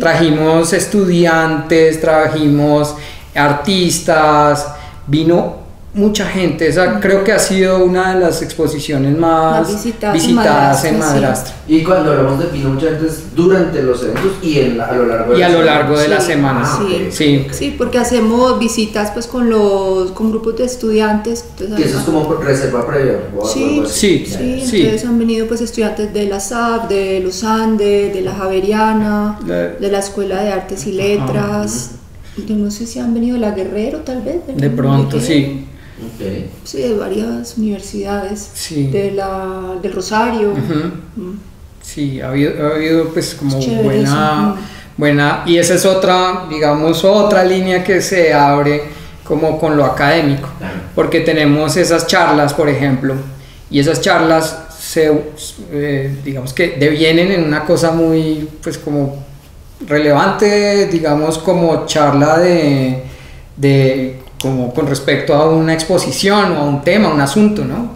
Trajimos estudiantes, trajimos artistas, vino mucha gente. Esa creo que ha sido una de las exposiciones más, Más visitadas en visitadas en Madrastra, sí. Y cuando hablamos de Pino, mucha gente es durante los eventos y en la- a lo largo de Y la a lo semana. largo de la Sí, semana. Ah, sí. ok. Sí. Sí, porque hacemos visitas pues con los con grupos de estudiantes. entonces, Que eso es como por reserva previa. o algo Sí, así. Sí, Sí, Sí. entonces han venido pues estudiantes de la SAP, de los Andes, de la Javeriana, La- de la Escuela de Artes y Letras. Yo no sé si han venido de la Guerrero tal vez. De pronto, sí. Sí, de varias universidades. Sí. De la, del Rosario. Mm. Sí, ha habido, ha habido pues como chévere buena, eso, buena, y esa es otra, digamos, otra línea que se abre como con lo académico, Claro. porque tenemos esas charlas, por ejemplo, y esas charlas se, eh, digamos que devienen en una cosa muy, pues como relevante, digamos, como charla de, de como con respecto a una exposición o a un tema, un asunto, ¿no?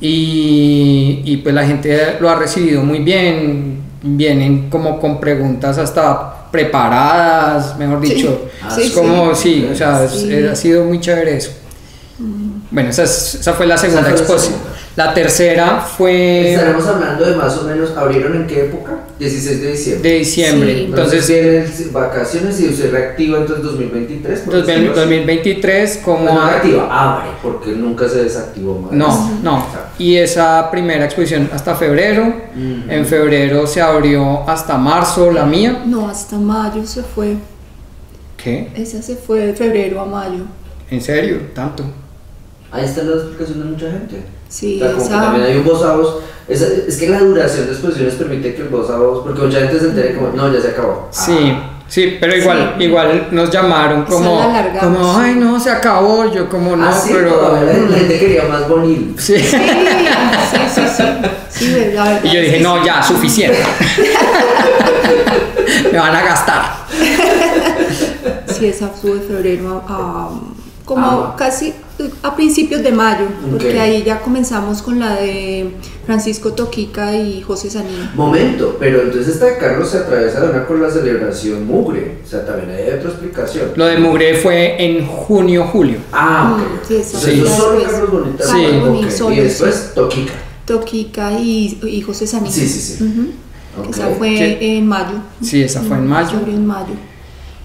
Y, y pues la gente lo ha recibido muy bien, vienen como con preguntas hasta preparadas, mejor Sí. dicho, Ah, es sí, como, sí. sí, o sea, es- Sí. eh, ha sido muy chévere eso. Bueno, esa, es- esa fue la segunda exposición. La tercera fue Estaremos hablando de más o menos, ¿abrieron en qué época? 16 de diciembre. de diciembre, Sí. Entonces entonces vacaciones y se reactiva entonces 2023. por 2000 decirlo así. 2023 como... Pues no reactiva, abre, porque nunca se desactivó más. No, no. Y esa primera exposición hasta febrero. En febrero se abrió hasta marzo la mía. No, hasta mayo se fue. ¿Qué? Esa se fue de febrero a mayo. ¿En serio? ¿Tanto? Ahí está la explicación de mucha gente. Sí, O sea, como que también hay un voz a voz. Es, es que la duración de exposiciones permite que el voz a voz, porque mucha gente se entere como, no, ya se acabó. Sí, Ah. sí, pero igual, Sí. igual nos llamaron como, como, ay no, se acabó, yo como no, Ah, sí, pero... la, gente quería más bonito. <laughs> Sí. Sí, sí, sí, sí. Sí, la verdad Y yo dije, no, sí. ya, suficiente. <laughs> <laughs> Me van a gastar. Sí, esa fue de febrero a, como Ah. casi a principios de mayo, porque ahí ya comenzamos con la de Francisco Toquica y José Sanín. Momento, pero entonces esta de Carlos se atraviesa de una con la celebración mugre. O sea, también hay otra explicación. Lo de Mugre fue en junio, julio. Ah, ok. Mm, sí, eso sí. eso es solo. Carlos Bonita. Sí. solo, Y después Toquica. Toquica y, y José Sanín. Sí, sí, sí. Ok. Esa fue ¿Qué? en mayo. Sí, esa fue mayo. en mayo.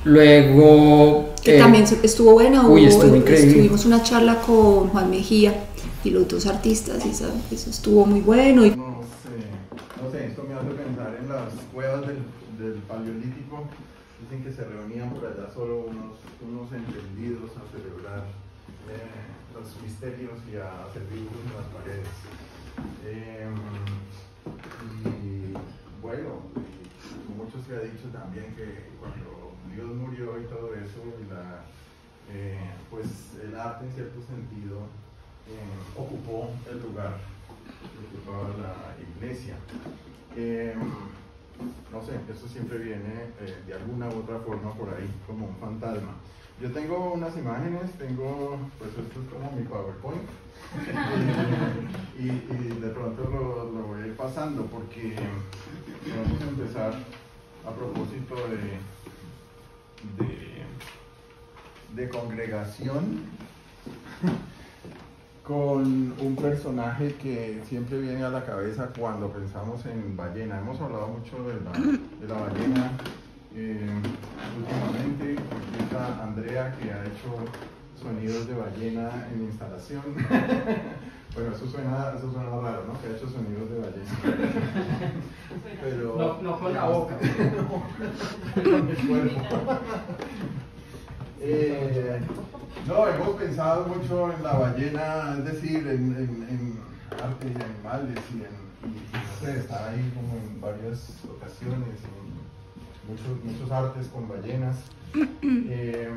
Luego... Que eh, también estuvo buena. uy, hubo- estuvo increíble. Tuvimos una charla con Juan Mejía y los dos artistas y esa- eso estuvo muy bueno. Y No sé, no sé, esto me hace pensar en las cuevas del, del Paleolítico. Dicen que se reunían por allá solo unos, unos entendidos a celebrar eh, los misterios y a hacer dibujos en las paredes. Em, y bueno, y mucho se ha dicho también que Dios murió y todo eso, y la, eh, pues el arte en cierto sentido eh, ocupó el lugar que ocupaba la iglesia. Eh, no sé, eso siempre viene eh, de alguna u otra forma por ahí, como un fantasma. Yo tengo unas imágenes, tengo, pues esto es como mi PowerPoint, <laughs> y, y de pronto lo, lo voy a ir pasando porque vamos a empezar a propósito de, de, de congregación <laughs> con un personaje que siempre viene a la cabeza cuando pensamos en ballena. Hemos hablado mucho de la, de la ballena eh, últimamente. Aquí Andrea que ha hecho sonidos de ballena en instalación. <laughs> bueno, eso suena, eso suena raro, ¿no? Que ha hecho sonidos de ballena. <laughs> Pero, no, no con la boca. <laughs> con el cuerpo. Eh, no, hemos pensado mucho en la ballena, es decir, en, en, en arte y animales y en, y, no sé, estar ahí como en varias ocasiones, en muchos, muchos artes con ballenas. <clears throat> Eh,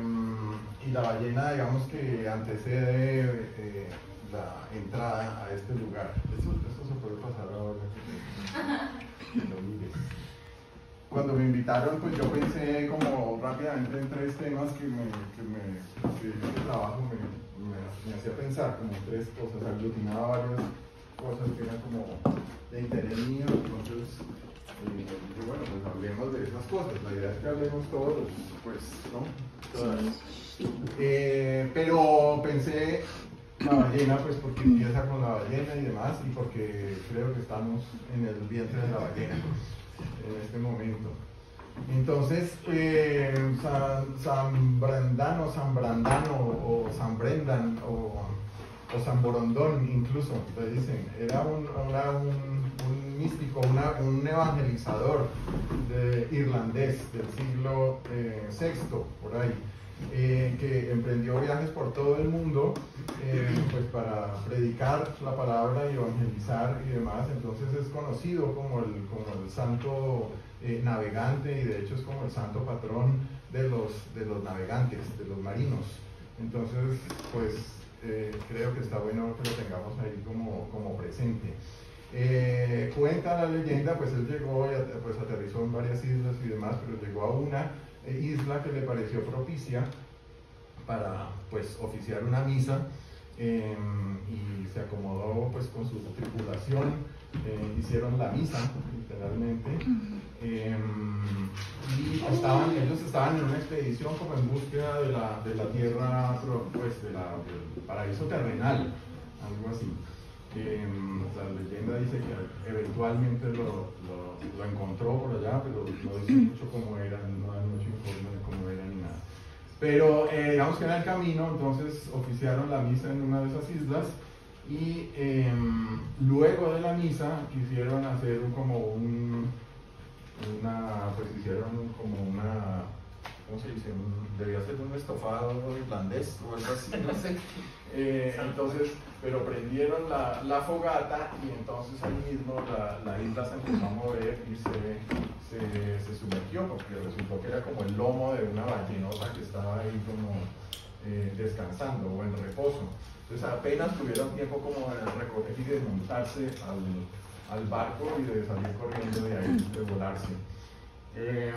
y la ballena, digamos que antecede eh, la entrada a este lugar. Eso, eso se puede pasar ahora que <laughs> lo mires cuando me invitaron, pues yo pensé como rápidamente en tres temas que, me, que, me, que este trabajo me, me, me, hacía pensar, como tres cosas, aglutinaba varias cosas que eran como de interés mío, entonces eh, dije, bueno, pues hablemos de esas cosas, la idea es que hablemos todos, pues, ¿no? Todas. Eh, pero pensé la ballena, pues porque empieza con la ballena y demás, y porque creo que estamos en el vientre de la ballena en este momento. Entonces, eh, San, San, Brandano, San Brandano o San Brendan o, o San Borondón incluso, te dicen, era un, era un místico, un evangelizador irlandés del siglo eh, por ahí. Eh, que emprendió viajes por todo el mundo eh, pues para predicar la palabra y evangelizar y demás. Entonces es conocido como el, como el santo eh, navegante y de hecho es como el santo patrón de los, de los navegantes, de los marinos. Entonces, pues creo que está bueno que lo tengamos ahí como, como presente. Cuenta la leyenda, pues él llegó pues aterrizó en varias islas y demás, pero llegó a una isla que le pareció propicia para pues oficiar una misa eh, y se acomodó pues con su tripulación, eh, hicieron la misa literalmente eh, y estaban, ellos estaban en una expedición como en búsqueda de la, de la tierra pues del paraíso terrenal, algo así. La leyenda dice que eventualmente lo, lo, lo, encontró por allá, pero no dice <clears throat> mucho cómo era, no hay mucho informe de cómo era ni nada. Pero eh, digamos que en el camino, entonces oficiaron la misa en una de esas islas y eh, luego de la misa quisieron hacer un, como un, una, pues hicieron como una, ¿cómo se dice? Un, debía ser un estofado irlandés o algo así, no sé. <laughs> Eh, entonces, pero prendieron la, la, fogata y entonces ahí mismo la, la, isla se empezó a mover y se, se, se, sumergió porque resultó que era como el lomo de una ballenosa que estaba ahí como eh, descansando o en reposo. Entonces apenas tuvieron tiempo como de recoger y de montarse al, al barco y de salir corriendo de ahí, de volarse. Eh,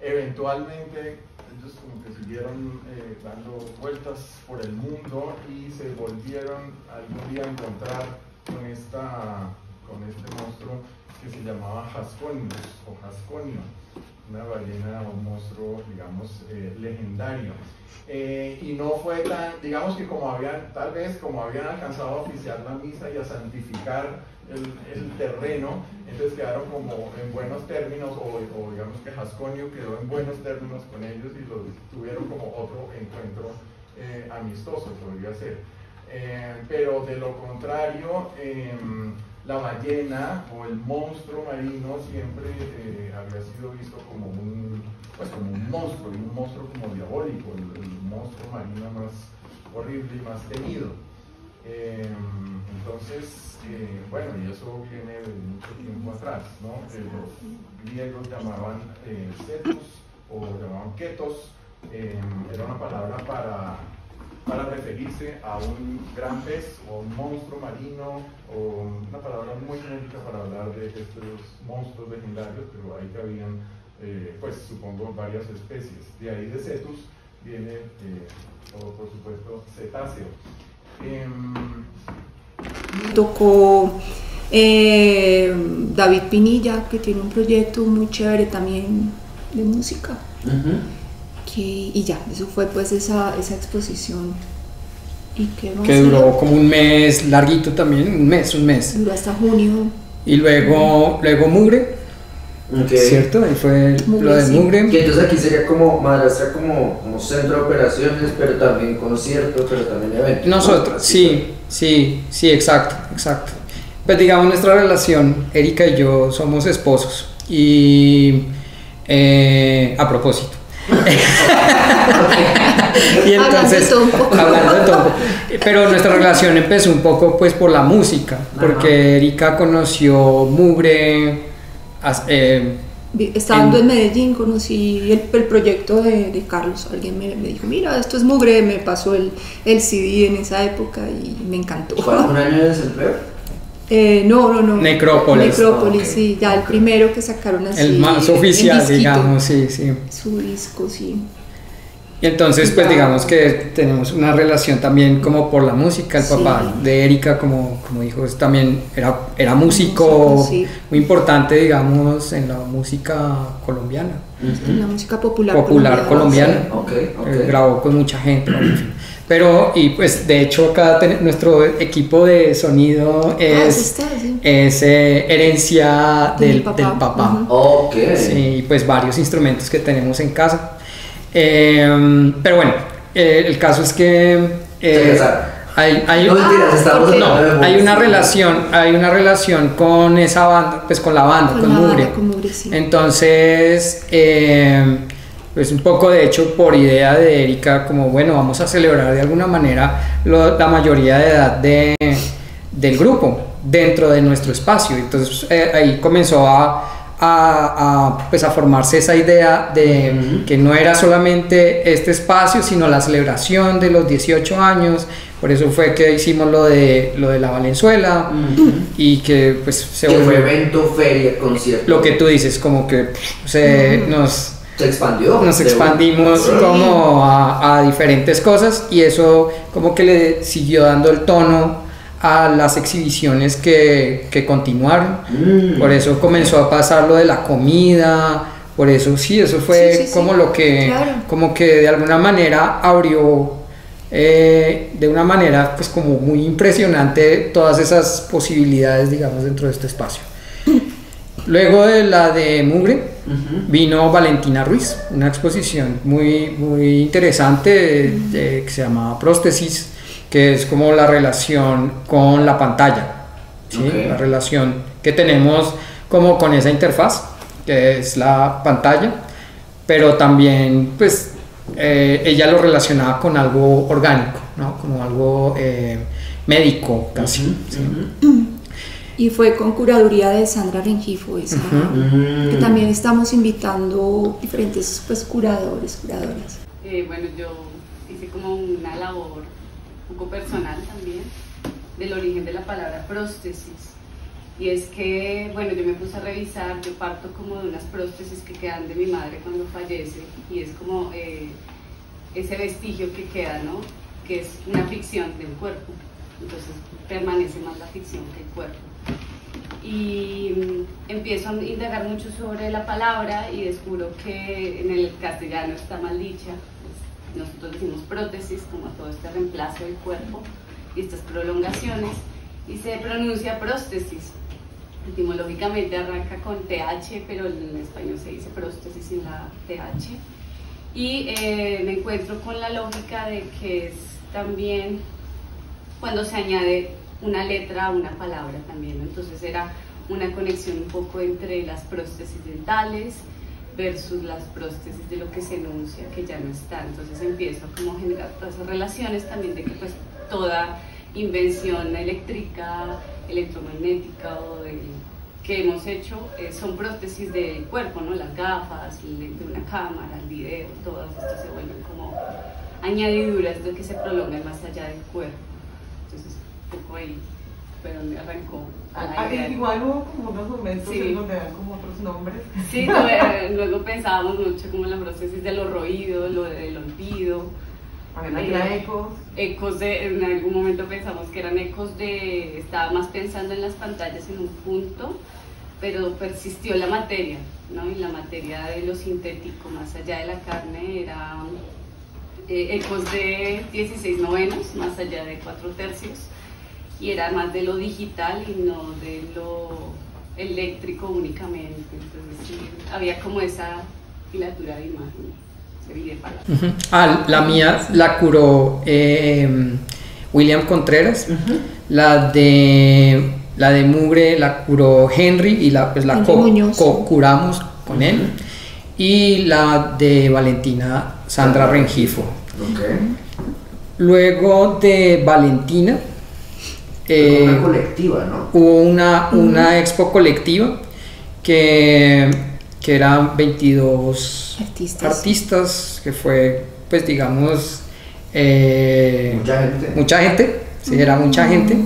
eventualmente ellos como que siguieron eh, dando vueltas por el mundo y se volvieron algún día a encontrar con, esta, con este monstruo que se llamaba Hasconius o Hasconio, una ballena o un monstruo, digamos, eh, legendario. Eh, y no fue tan, digamos que como habían, tal vez como habían alcanzado a oficiar la misa y a santificar el, el terreno, entonces quedaron como en buenos términos, o, o, digamos que Jasconio quedó en buenos términos con ellos y los tuvieron como otro encuentro eh, amistoso, podría ser. Eh, pero de lo contrario, eh, la ballena o el monstruo marino siempre eh, había sido visto como un, pues como un monstruo, y un monstruo como diabólico, el, el monstruo marino más horrible y más temido. Eh, entonces, eh, bueno, y eso viene de mucho tiempo atrás, ¿no? Eh, los griegos llamaban cetos o llamaban ketos, era una palabra para, para referirse a un gran pez o un monstruo marino o una palabra muy genérica para hablar de estos monstruos legendarios, pero ahí cabían, pues supongo, varias especies. De ahí de cetus viene, o por supuesto, cetáceo. Eh, Tocó eh, David Pinilla, que tiene un proyecto muy chévere también de música. Uh -huh. Que, y ya, eso fue pues esa, esa exposición ¿Y qué más? que duró como un mes larguito también, un mes, un mes. Duró hasta junio. Y luego, luego Mugre, Ok. ¿cierto? Ahí fue Mugre, lo de sí. Mugre. Que entonces aquí sería como madrastra como, como centro de operaciones, pero también conciertos, pero también eventos. ¿no? Nosotros, sí, sí, sí, exacto, exacto. Pues digamos nuestra relación, Erika y yo somos esposos. Y eh, a propósito. <laughs> y Hablando de todo un poco. hablando de todo. Pero nuestra relación empezó un poco pues por la música, porque Ajá. Erika conoció Mugre, eh, Estando En- en Medellín conocí el, el proyecto de, de Carlos. Alguien me, me dijo, mira, esto es mugre, me pasó el, el CD en esa época y me encantó. ¿Fue un año de desempleo? Eh, no, no, no. Necrópolis. Necrópolis, Ah, sí, ya el primero que sacaron así. el más en oficial, digamos, sí, sí. Su disco, sí. Y entonces, pues digamos que tenemos una relación también como por la música. El Sí. papá de Erika, como, como dijo, también era, era músico Músico, sí. muy importante, digamos, en la música colombiana. La música popular, Popular colombiana. Ok, ok. Eh, grabó con mucha gente. Pero, y pues de hecho acá ten- nuestro equipo de sonido Ah, sí es, está, sí. es eh, herencia del, papá. del papá. Ujú. Ok. Sí, y pues varios instrumentos que tenemos en casa. Eh, pero bueno, eh, el caso es que eh, hay, hay, No mentiras, ok. no, hay una relación, hay una relación con esa banda, pues con la banda, con, Con la banda, Mugre. con Mugre, sí. Entonces, eh, pues un poco de hecho por idea de Erika, como bueno, vamos a celebrar de alguna manera lo- la mayoría de edad de, del grupo dentro de nuestro espacio. Entonces eh, ahí comenzó a, a, a, pues, a formarse esa idea de Ujú. que no era solamente este espacio, sino la celebración de los 18 años. Por eso fue que hicimos lo de, lo de la Valenzuela Ujú. y que pues se volvió evento, feria, concierto. lo que tú dices, como que pff, se, nos, Se expandió. nos expandimos como a, a diferentes cosas y eso como que le siguió dando el tono a las exhibiciones que, que continuaron. Mm. Por eso comenzó a pasar lo de la comida, por eso sí, eso fue Sí, sí, sí, como lo que, claro. como que de alguna manera abrió eh, de una manera pues como muy impresionante todas esas posibilidades digamos dentro de este espacio. Luego de la de Mugre vino Valentina Ruiz, una exposición muy, muy interesante de- de- que se llamaba Próstesis, que es como la relación con la pantalla, ¿sí? La relación que tenemos como con esa interfaz, que es la pantalla, pero también pues eh, ella lo relacionaba con algo orgánico, ¿no? como algo eh, médico casi. Y fue con curaduría de Sandra Rengifo, esa, Mm. que también estamos invitando diferentes pues, curadores, curadoras. Eh, bueno, yo hice como una labor un poco personal también del origen de la palabra próstesis. Y es que, bueno, yo me puse a revisar, yo parto como de unas prótesis que quedan de mi madre cuando fallece y es como eh, ese vestigio que queda, ¿no? Que es una ficción del cuerpo. Entonces permanece más la ficción que el cuerpo y mm, empiezo a indagar mucho sobre la palabra y descubro que en el castellano está mal dicha. Pues, Nosotros decimos prótesis como todo este reemplazo del cuerpo y estas prolongaciones y se pronuncia próstesis. Etimológicamente arranca con TH, pero en español se dice próstesis sin la TH. Y eh, me encuentro con la lógica de que es también cuando se añade una letra a una palabra también. ¿no? Entonces era una conexión un poco entre las prótesis dentales versus las prótesis de lo que se enuncia que ya no está. Entonces empiezo a como generar todas esas relaciones también de que pues toda invención eléctrica, electromagnética o de, que hemos hecho eh, son prótesis del cuerpo, ¿no? Las gafas, el lente de una cámara, el video, todas estas se vuelven como añadiduras de que se prolongan más allá del cuerpo. Entonces, poco ahí fue donde arrancó Ah. Igual hubo como unos momentos Sí. en donde dan como otros nombres. Sí, <laughs> no, eh, luego pensábamos mucho como en la prótesis de los roídos, lo del olvido, A ver, era ecos. ecos de, en algún momento pensamos que eran ecos de, estaba más pensando en las pantallas en un punto, pero persistió la materia, ¿no? Y la materia de lo sintético, más allá de la carne, era eh, ecos de 16 novenos, más allá de 4 tercios, y era más de lo digital y no de lo eléctrico únicamente. Entonces sí, había como esa filatura de imágenes. Ah, la mía la curó eh, William Contreras. La de la de Mugre la curó Henry y la, pues, la co- Muñoz. co-curamos con él. Y la de Valentina Sandra Rengifo. Luego de Valentina Fue una eh, colectiva, ¿no? hubo una, una expo colectiva que, que eran 22 Artistas. artistas, que fue, pues digamos, eh, Mucha gente. mucha gente, sí, era mucha gente.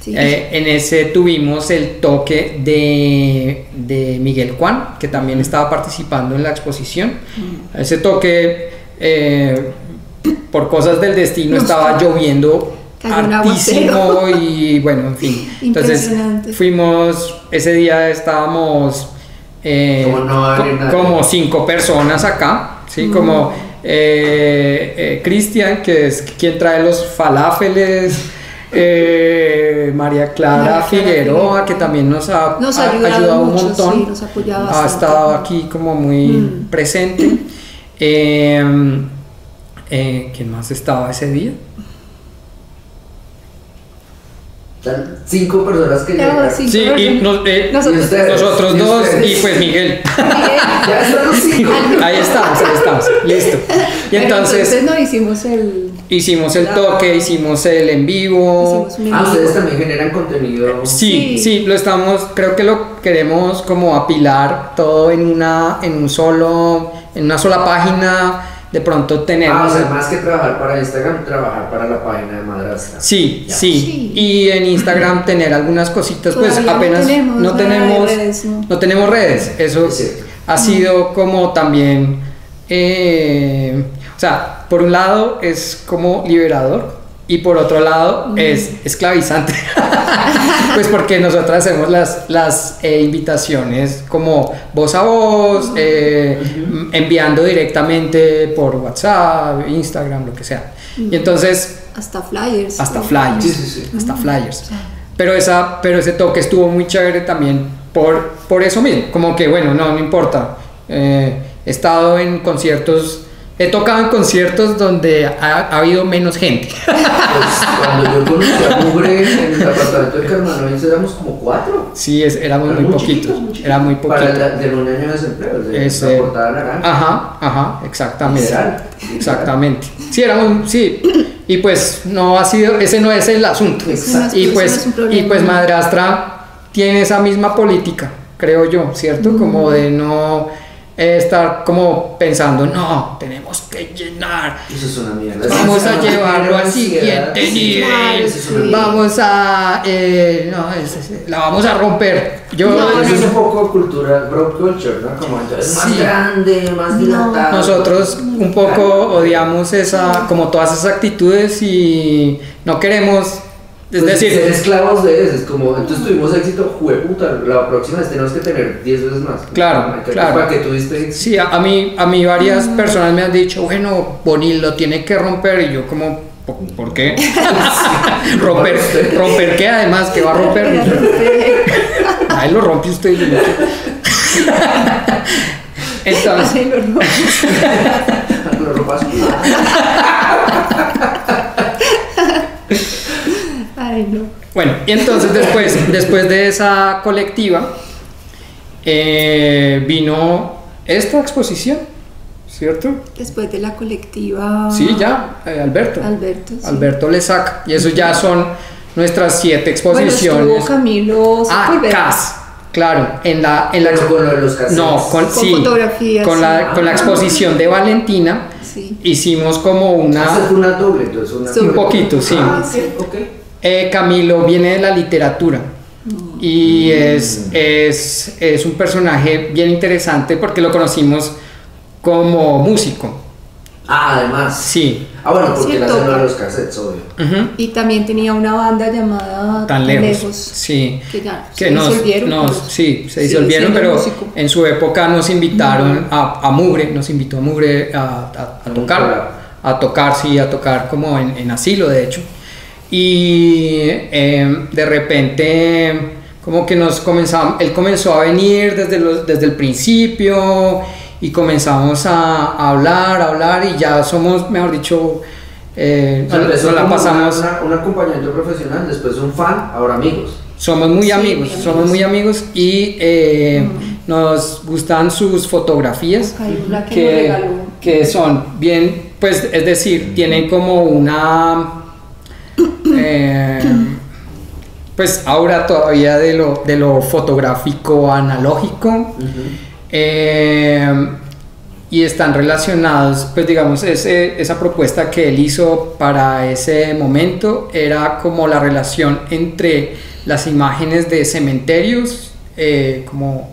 Sí. Eh, en ese tuvimos el toque de, de Miguel Juan, que también estaba participando en la exposición. Ese toque, eh, por cosas del destino, Nos estaba lloviendo hartísimo y bueno, en fin. <laughs> Entonces fuimos, ese día estábamos eh, Como no co- cinco personas acá, ¿sí? Como eh, eh, Cristian, que es quien trae los falafeles, eh, María Clara Figueroa, Figueroa. que también nos ha, Nos ha ha ayudado un montón, sí, nos ha estado aquí como muy Mm. presente. Eh, <clears throat> eh, ¿Quién más estaba ese día? Están cinco personas que llegaron. sí. Sí, y nos- eh, Nosotros- Y ustedes. nosotros ¿Y dos y pues Miguel. <laughs> Ya están los cinco. Ahí estamos, ahí estamos, listo. Y Pero entonces no hicimos el. hicimos el la- toque, hicimos el en vivo. Ah, ustedes también generan contenido. Sí, Sí. sí, lo estamos, creo que lo queremos como apilar todo en una, en un solo, en una sola página. De pronto Ah, tenemos. o sea, más que trabajar para Instagram, trabajar para la página de Madrastra. Sí, sí, Sí. Y en Instagram <laughs> tener algunas cositas, pues Todavía no apenas tenemos no tenemos, redes, ¿no? no tenemos redes. Eso Es ha sido como también, eh, o sea, por un lado es como liberador y por otro lado es esclavizante. <laughs> pues porque nosotras hacemos las, las eh, invitaciones como voz a voz, eh, enviando directamente por WhatsApp, Instagram, lo que sea. Y entonces Hasta flyers. hasta flyers, Sí, sí, sí. hasta flyers. Pero esa, pero ese toque estuvo muy chévere también por, por eso mismo, como que bueno, no, no importa. Eh, he estado en conciertos, he tocado en conciertos donde ha, ha habido menos gente. Pues, cuando yo conocí a Mugre en el apartamento de Carmanois éramos como cuatro. Sí, es, éramos muy muy poquitos, muy era muy Para poquito. el del un año de desempleo, de Ese- la portada naranja. Ajá, ajá, exactamente. Literal, literal. Exactamente. Sí, era un, sí. Y pues no ha sido, ese no es el asunto. Exacto. Y pues, y pues Madrastra tiene esa misma política, creo yo, ¿cierto? Como de no eh, estar como pensando, no, tenemos que llenar, Eso es una mierda. vamos a llevarlo al siguiente nivel, vamos a, eh, no, es- es- la vamos a romper. Yo, No, Eso es un poco cultura, bro culture, ¿no? Como entonces más Sí. grande, más dilatado. Nosotros un poco odiamos esa, como todas esas actitudes y no queremos, es Pues, decir, ser esclavos de eso, es como, entonces tuvimos éxito, jueputa, la próxima vez tenemos que tener 10 veces más. Claro, Marica, claro. Para que tuviste sí, a, a mí, a mí varias personas me han dicho, bueno, Bonil lo tiene que romper y yo como, ¿por, qué? <laughs> <laughs> romper, romper qué además, que va a romper. <laughs> Ahí lo rompe usted. y yo no. Entonces, Ay, no, no. lo ropas. Ay, no. Bueno, y entonces después, <laughs> después de esa colectiva, eh, vino esta exposición, ¿cierto? Después de la colectiva. Sí, ya, eh, Alberto. Alberto. sí. Alberto le saca. Y eso ya son nuestras siete exposiciones. Camilo ah. CAS. Claro, en la, en la con lo de los cassettes. No, con, Con sí, fotografías, con, la, sí. con la exposición de Valentina Sí. hicimos como una... Esa fue una doble, entonces una Sí. Un poquito, sí. Ah, ok, ok. Eh, Camilo viene de la literatura Mm. y es, es, es un personaje bien interesante porque lo conocimos como músico. Ah, además. Sí. Ah, bueno, porque Sí, la de los cassettes, obvio. Ujú. Y también tenía una banda llamada Tan lejos. Sí. Que ya Que se nos, disolvieron. nos- pero sí, se disolvieron, pero músico. en su época nos invitaron a, a Mugre, nos invitó a Mugre a, a- a tocar, a tocar, sí, a tocar como en, en asilo, de hecho. Y eh, de repente, como que nos comenzamos, él comenzó a venir desde, los, desde el principio y comenzamos a, a hablar, a hablar y ya somos, mejor dicho, eh, O sea, nos- empezó nos la pasamos. una- una- un acompañamiento profesional, después un fan, ahora amigos. Somos muy Sí, amigos, somos muy amigos y eh, nos gustan sus fotografías que, que, que son bien, pues es decir, tienen como una, eh, pues aura todavía de lo, de lo fotográfico analógico. Eh, y están relacionados, pues digamos, ese- esa propuesta que él hizo para ese momento era como la relación entre las imágenes de cementerios, eh, como,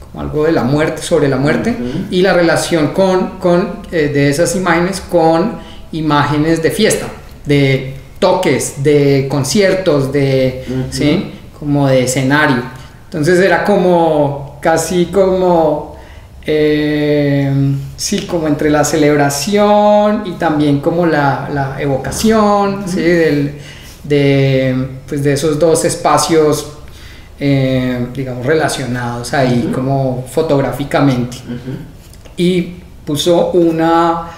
como algo de la muerte, sobre la muerte, y la relación con, con, eh, de esas imágenes con imágenes de fiesta, de toques, de conciertos, de. ¿sí? como de escenario. Entonces era como casi como eh, sí, como entre la celebración y también como la, la evocación ¿sí? Del- de, pues de esos dos espacios, eh, digamos, relacionados ahí como fotográficamente. Y puso una,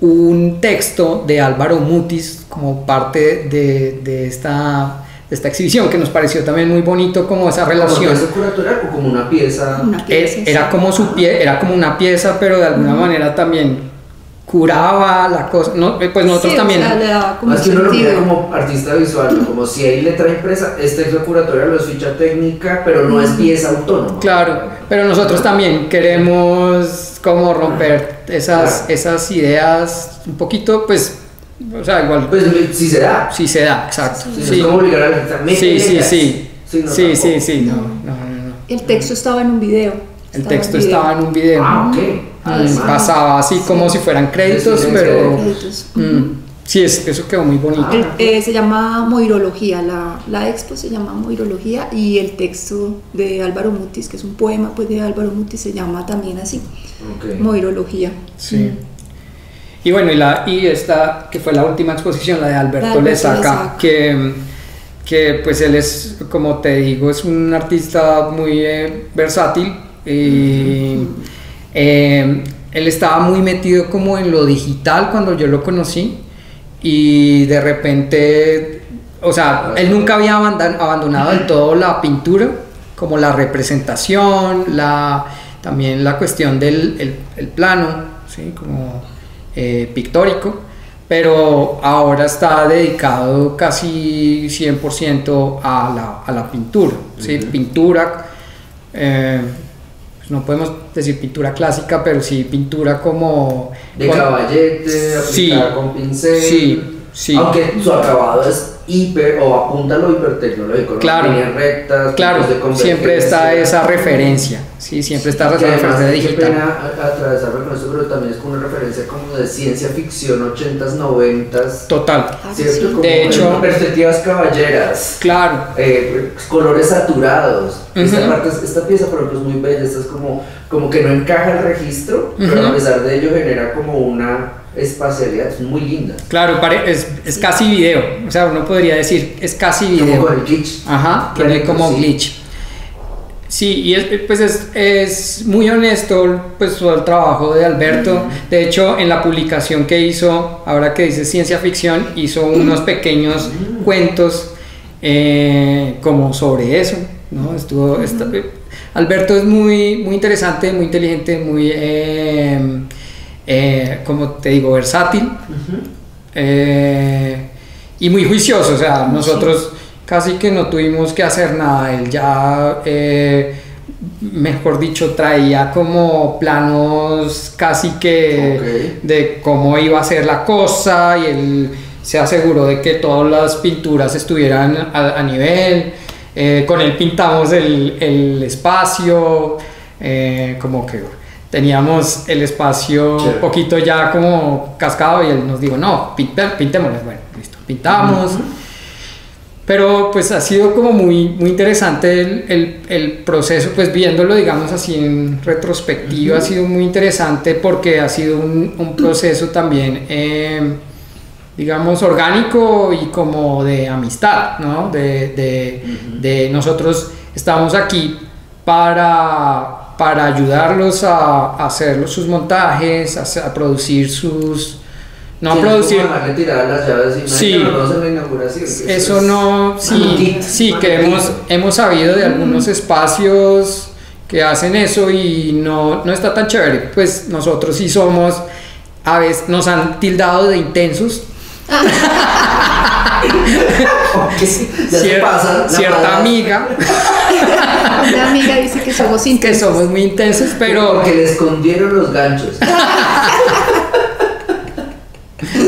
un texto de Álvaro Mutis como parte de, de esta, de esta exhibición que nos pareció también muy bonito como esa ¿Como relación. curatorial o como una pieza? Una Era, pieza, era sí. como su pie, era como una pieza, pero de alguna manera también curaba la cosa. No, eh, pues nosotros Sí, o también. sea, le daba como Más que uno lo mira como artista visual, ¿no? como si hay letra impresa, este es la curatoria, es ficha técnica, pero no es pieza autónoma. Claro, pero nosotros también queremos como romper esas, Claro. esas ideas un poquito, pues, o sea, igual, Pues si se da. sí se da, exacto. Sí, Sí, Es como obligar a la gente sí, sí, sí. Sí, no, Sí, sí, tampoco. sí, no, no, no, no. El texto estaba en un video. El texto estaba en un video. Ah, ok. Además. Pasaba así como si fueran créditos, Sí, sí, pero... Créditos. mm, sí, es, eso quedó muy bonito. Eh, se llama Moirología, la, la expo se llama Moirología y el texto de Álvaro Mutis, que es un poema pues, de Álvaro Mutis, se llama también así. Moirología. Sí. Y bueno, y, la, y esta que fue la última exposición, la de Alberto, La Alberto Lesaca, Lesaca. que, que pues él es, como te digo, es un artista muy eh, versátil y eh, él estaba muy metido como en lo digital cuando yo lo conocí y de repente, o sea, él nunca había abandonado del todo la pintura, como la representación, la, también la cuestión del el, el plano, ¿sí? como eh, pictórico, pero ahora está dedicado casi 100% a la, a la pintura, ¿sí? Ujú. pintura, eh, no podemos decir pintura clásica, pero sí pintura como... De con- caballete, Sí. aplicada con pincel. Sí, sí. Aunque su acabado es hiper o apunta a lo hipertecnológico, ¿no? Claro. Líneas rectas, Claro, de siempre está esa referencia, sí, siempre está esa referencia digital. pena a- atravesarlo con esto, pero también es como una referencia como de ciencia ficción 80s, 90s. Total, ¿cierto? Como De hecho- perspectivas caballeras. claro, eh, colores saturados. esta, Ujú. parte es- esta pieza, por ejemplo, es muy bella. Esta es como, como que no encaja el registro, pero a pesar de ello genera como una espacialidad es muy linda. claro, pare- es, es casi video, o sea, uno podría decir, es casi Como video. con el glitch. Ajá, tiene Correcto, como sí. glitch. Sí, y es, pues es, es muy honesto pues todo el trabajo de Alberto. De hecho, en la publicación que hizo, ahora que dice ciencia ficción, hizo unos pequeños cuentos eh, como sobre eso. ¿no? Estuvo, esta- Alberto es muy, muy interesante, muy inteligente, muy, eh, eh, como te digo, versátil. Eh, y muy juicioso, o sea, nosotros casi que no tuvimos que hacer nada, él ya, mejor dicho, traía como planos casi que de cómo iba a ser la cosa y él se aseguró de que todas las pinturas estuvieran a, a nivel, eh, con él pintamos el, el espacio, eh, como que teníamos el espacio un poquito ya como cascado y él nos dijo, no, pintémoslo, bueno, listo, pintamos. Pero pues ha sido como muy, muy interesante el, el, el proceso, pues viéndolo digamos así en retrospectiva, ha sido muy interesante porque ha sido un, un proceso también, eh, digamos, orgánico y como de amistad, ¿no? De, de, de nosotros estamos aquí para, para ayudarlos a, a hacer sus montajes, a, producir sus... No Sí, producir... las llaves y Sí. "Ay, nos vemos en la inauguración", que Eso es- no, sí, Manutito, sí, que hemos, hemos sabido de algunos espacios que hacen eso y no, no está tan chévere. Pues nosotros sí somos, a veces nos han tildado de intensos, Ok, ya se cier- pasa cierta palabra. amiga, Una amiga dice que somos que intensos. somos muy intensos, pero Porque le escondieron los ganchos.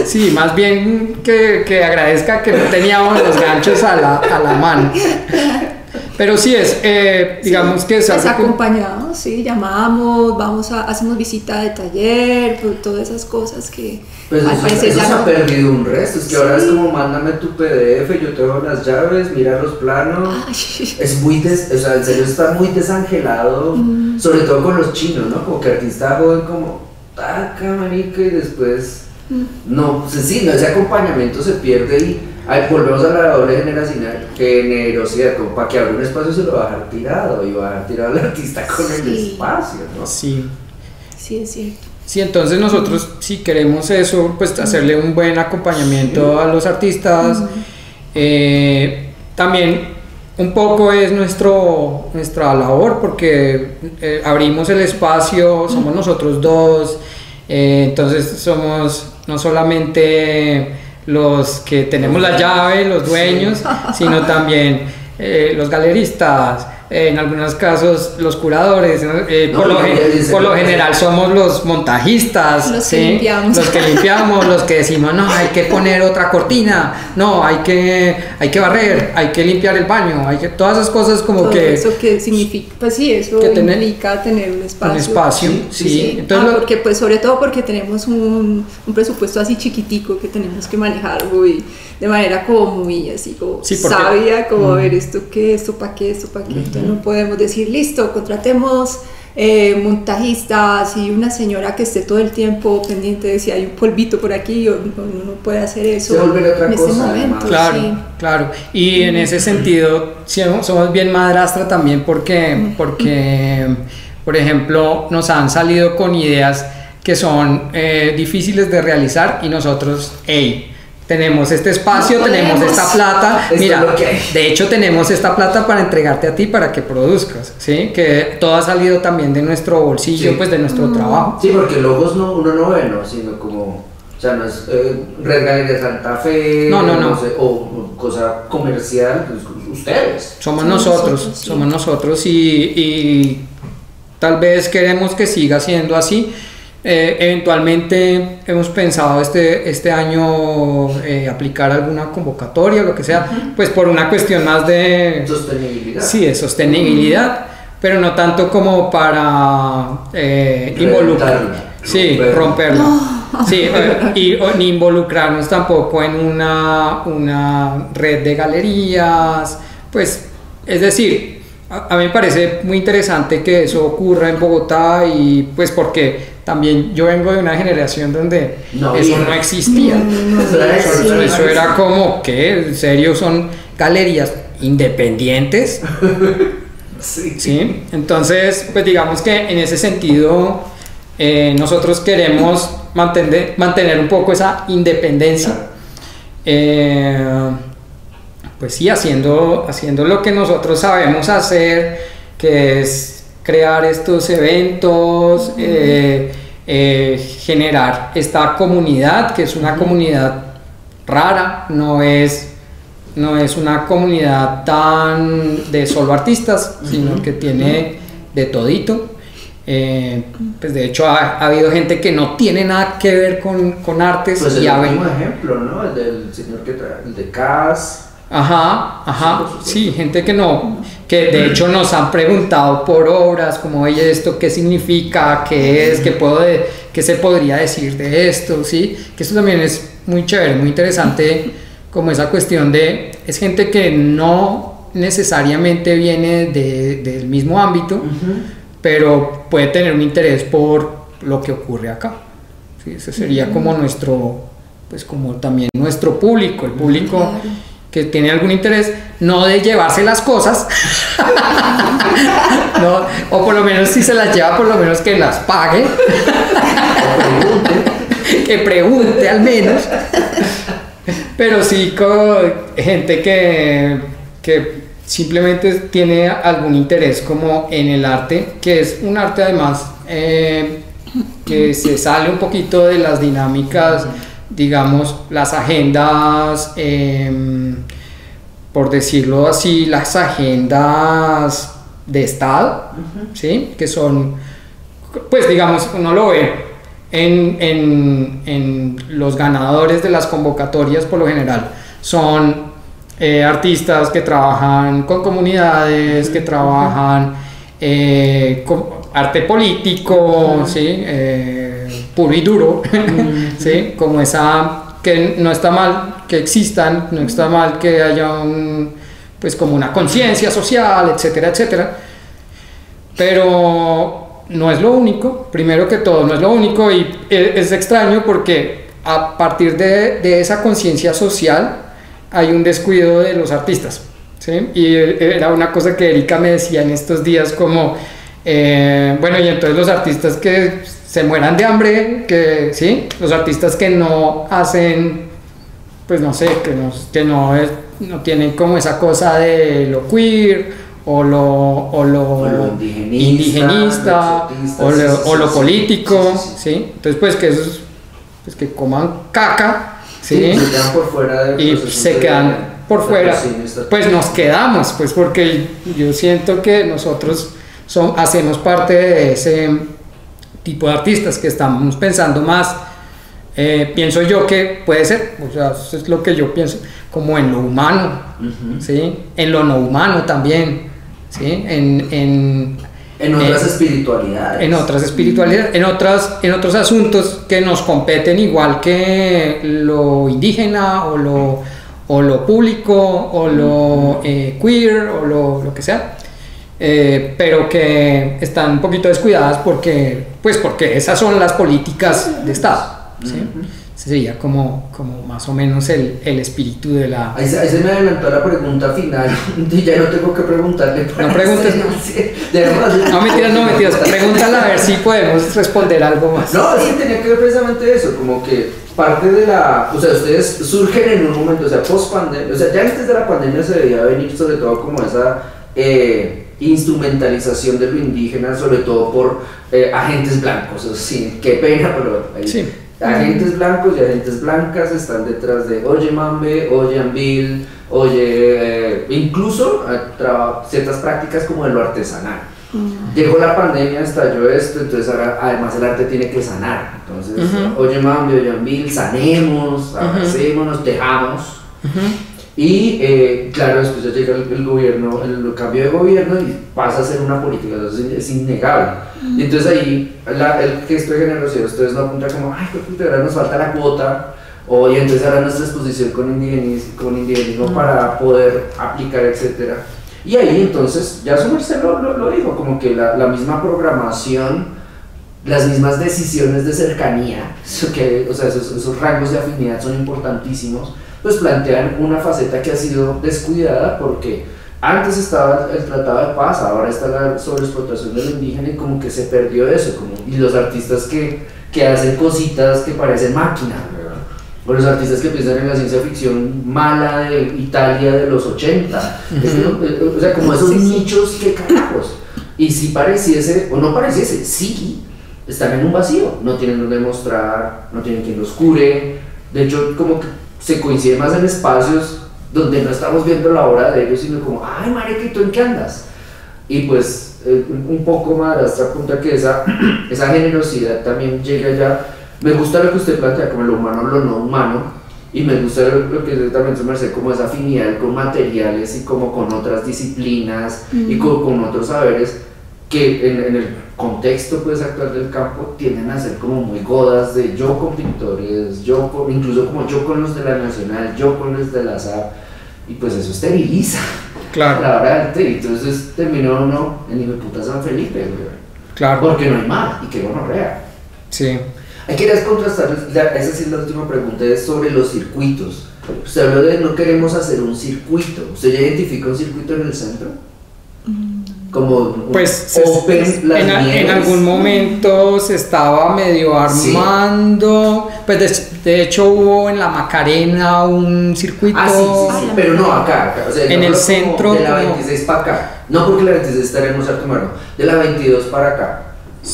sí, más bien que, que agradezca que no teníamos los ganchos a la, a la mano. Pero sí es, eh, digamos que es algo que- acompañados, sí, llamamos, vamos a, hacemos visita de taller, pues, todas esas cosas que Pues al eso, parecer eso ya se ha perdido un resto. Es que ahora es como mándame tu PDF, yo te doy las llaves, mira los planos. Ay, Es muy, des, o sea, en serio está muy desangelado, sobre todo con los chinos, ¿no? Como que artista joven como, taca, marica, y después, no, pues sí, no, ese acompañamiento se pierde y ay, volvemos a la doble generacional, generosidad, como para que abra un espacio se lo va a dejar tirado y va a dejar tirado al artista con el espacio, ¿no? sí. sí, es cierto. Sí, entonces nosotros si queremos eso, pues hacerle un buen acompañamiento a los artistas. Eh, también un poco es nuestro, nuestra labor porque eh, abrimos el espacio, somos nosotros dos, eh, entonces somos no solamente los que tenemos la llave, los dueños, sino también eh, los galeristas, eh, en algunos casos los curadores, ¿no? Eh, No, por, lo, gen- por general somos los montajistas, Los que limpiamos. los que limpiamos, los que decimos, no, hay que poner otra cortina, no, hay que, hay que barrer, hay que limpiar el baño, hay que, todas esas cosas como Todo que... eso que significa, pues sí, eso que tener- implica tener un espacio. Un espacio, Sí, sí. sí, Sí, Entonces, ah, lo- porque pues sobre todo porque tenemos un, un presupuesto así chiquitico que tenemos que manejar muy, de manera como muy así como Sí, porque- sabia, como Mm. a ver esto qué, esto para qué, esto para qué, entonces no podemos decir listo, contratemos eh, montajistas y una señora que esté todo el tiempo pendiente de si hay un polvito por aquí, o no, puede hacer eso Se vuelve otra en este cosa, momento. además. Claro, sí. claro. Y en ese sentido, somos bien madrastra también porque, porque, por ejemplo, nos han salido con ideas que son eh, difíciles de realizar y nosotros, hey, tenemos este espacio, No tenemos esta plata. Esto Mira, lo que hay. de hecho tenemos esta plata para entregarte a ti para que produzcas, ¿sí? Que todo ha salido también de nuestro bolsillo, Sí. pues de nuestro trabajo. Sí, porque logos no, uno no ve, ¿no? Sino como, o sea, no es eh, Red Santa Fe, No, no, no. sé, o, o cosa comercial, pues ustedes. Somos Somos nosotros, nosotros, sí. somos nosotros y, y tal vez queremos que siga siendo así. Eh, eventualmente hemos pensado este, este año eh, aplicar alguna convocatoria lo que sea, pues por una cuestión más de, Sostenibilidad. sí, de sostenibilidad, pero no tanto como para eh, involucrar, sí, romperla. Sí, eh, y o- ni involucrarnos tampoco en una, una red de galerías, pues, es decir, a, a mí me parece muy interesante que eso ocurra en Bogotá y pues porque también yo vengo de una generación donde No eso no existía. Eso era Eso, eso, eso era como que, en serio, son galerías independientes, <laughs> Sí. ¿sí? Entonces, pues digamos que en ese sentido eh, nosotros queremos mantener, mantener un poco esa independencia. Eh, pues sí, haciendo, haciendo lo que nosotros sabemos hacer, que es crear estos eventos, eh, eh, generar esta comunidad, que es una comunidad rara, no es, no es una comunidad tan de solo artistas, sino que tiene de todito. Eh, pues de hecho ha, ha habido gente que no tiene nada que ver con, con artes Pues y el ejemplo, ¿no? El del señor que trae, el de Cas. Ajá, ajá, Sí, gente que no, que de hecho nos han preguntado por obras, como, oye, ¿esto qué significa? ¿Qué es? ¿Qué, puedo de- qué se podría decir de esto? ¿Sí? Que eso también es muy chévere, muy interesante, como esa cuestión de, es gente que no necesariamente viene de- del mismo ámbito, pero puede tener un interés por lo que ocurre acá. Sí, ese sería como nuestro, pues como también nuestro público, el público. Que tiene algún interés, no de llevarse las cosas, <laughs> no, o por lo menos si se las lleva, por lo menos que las pague, <laughs> que pregunte al menos, pero sí con gente que, que simplemente tiene algún interés como en el arte, que es un arte además eh, que se sale un poquito de las dinámicas, digamos, las agendas, em, por decirlo así, las agendas de Estado, ¿sí? Que son, pues digamos, uno lo ve en, en- en los ganadores de las convocatorias por lo general, son eh, artistas que trabajan con comunidades, que trabajan eh, con arte político, ¿sí? Puro y duro, <laughs> ¿sí? como esa que no está mal que existan, no está mal que haya un, pues como una conciencia social, etcétera, etcétera, pero no es lo único, primero que todo, no es lo único y e- es extraño porque a partir de, de esa conciencia social hay un descuido de los artistas. ¿sí? Y eh, era una cosa que Erika me decía en estos días como, eh, bueno, y entonces los artistas que se mueran de hambre, que, ¿sí? Los artistas que no hacen, pues no sé, que no, que no, es- no tienen como esa cosa de lo queer o lo, o lo, O lo indigenista, indigenista, o lo, o lo político, Sí, sí, sí. ¿sí? Entonces, pues que esos, pues que coman caca, Sí, se quedan por fuera del y proceso se de- quedan por fuera, pues nos quedamos, pues porque yo siento que nosotros son, hacemos parte de ese tipo de artistas que estamos pensando más, eh, pienso yo que puede ser, o sea, eso es lo que yo pienso, como en lo humano. ¿sí? En lo no humano también, ¿sí? En, en, En otras en- espiritualidades. en otras espiritualidades, en, otras, en otros asuntos que nos competen igual que lo indígena o lo, o lo público o lo eh, queer o lo, lo que sea, eh, pero que están un poquito descuidadas porque, pues porque esas son las políticas de Estado. ¿sí? Ujú. Ese sería como, como más o menos el, el espíritu de la... Ahí se, ahí se me adelantó la pregunta final <laughs> y ya no tengo que preguntarle. para No preguntes, no. sí, no, mentiras, no, mentiras. <laughs> Pregúntala a ver si podemos responder algo más. No, es que tenía que ver precisamente eso, como que parte de la, o sea, ustedes surgen en un momento, o sea, post pandemia, o sea, ya antes de la pandemia se debía venir sobre todo como esa eh, instrumentalización de lo indígena, sobre todo por eh, agentes blancos, sí, qué pena, pero hay Sí. agentes blancos y agentes blancas están detrás de Oye Mambe, Oye Ambil, Oye, eh, incluso eh, ciertas prácticas como de lo artesanal. Llegó la pandemia, estalló esto, entonces ahora además el arte tiene que sanar. Entonces, oye Mambi, oye Ambil, sanemos, abracémonos, tejamos. Y eh, claro, después ya llega el, el gobierno, el, cambio de gobierno y pasa a ser una política, eso es, es innegable. Y entonces ahí la- el gesto de generosidad, ustedes no apuntan como, ay, puta, ahora nos falta la cuota, o y entonces ahora nuestra exposición con indigenismo, con indigenismo para poder aplicar, etcétera. Y ahí entonces, ya su merced lo, lo, lo dijo, como que la, la misma programación, las mismas decisiones de cercanía, <laughs> eso que, o sea, esos, esos rangos de afinidad son importantísimos, pues plantean una faceta que ha sido descuidada porque antes estaba el tratado de paz, ahora está la sobreexplotación de lo indígena y como que se perdió eso, como, y los artistas que, que hacen cositas que parecen máquinas, o los artistas que piensan en la ciencia ficción mala de Italia de los 80, Es que, eh, o sea, como esos nichos que carajos, y si pareciese, o no pareciese, sí, están en un vacío, no tienen donde mostrar, no tienen quien los cure, de hecho como que se coincide más en espacios donde no estamos viendo la obra de ellos, sino como, ay, marica, ¿y tú en qué andas? Y pues eh, un poco madrastra apunta que esa, <clears throat> esa generosidad también llega ya, me gusta lo que usted plantea como lo humano, lo no humano, y me gusta lo, lo que también se me hace como esa afinidad con materiales y como con otras disciplinas y con, con otros saberes, que en, en el contexto pues actual del campo tienden a ser como muy godas de yo con pintores, yo con, incluso como yo con los de la Nacional, yo con los de la SAP, y pues eso esteriliza Claro, la hora del entonces terminó uno en hijo de puta San Felipe, güey, claro. porque no hay más, y que gonorrea. Sí. Hay que contrastar, esa sí es la última pregunta, es sobre los circuitos. Usted habló de no queremos hacer un circuito. ¿Usted ya identifica un circuito en el centro? Como Pues se- Open Las en, a- en Nieves. algún momento se estaba medio Sí. armando. Pues de, de hecho hubo en la Macarena un circuito. Ah, sí, sí, sí, Ah, pero no acá, acá, o sea, En el centro, De la como- 26 para acá. No porque la 26 estaría en un de la 22 para acá.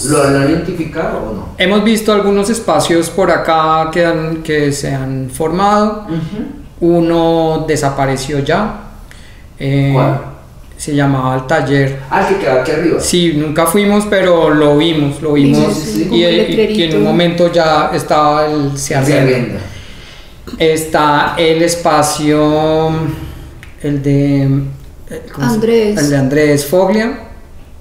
¿Lo han identificado o no? Hemos visto algunos espacios por acá que, han- que se han formado. Uno desapareció ya. Eh, ¿Cuál? Se llamaba el taller. Ah, que queda aquí arriba. Sí, nunca fuimos, pero lo vimos, lo vimos. Sí, sí, y, y- y en un momento ya estaba el se arrienda. Está el espacio, el de eh, ¿cómo se- Andrés. el de Andrés Foglia.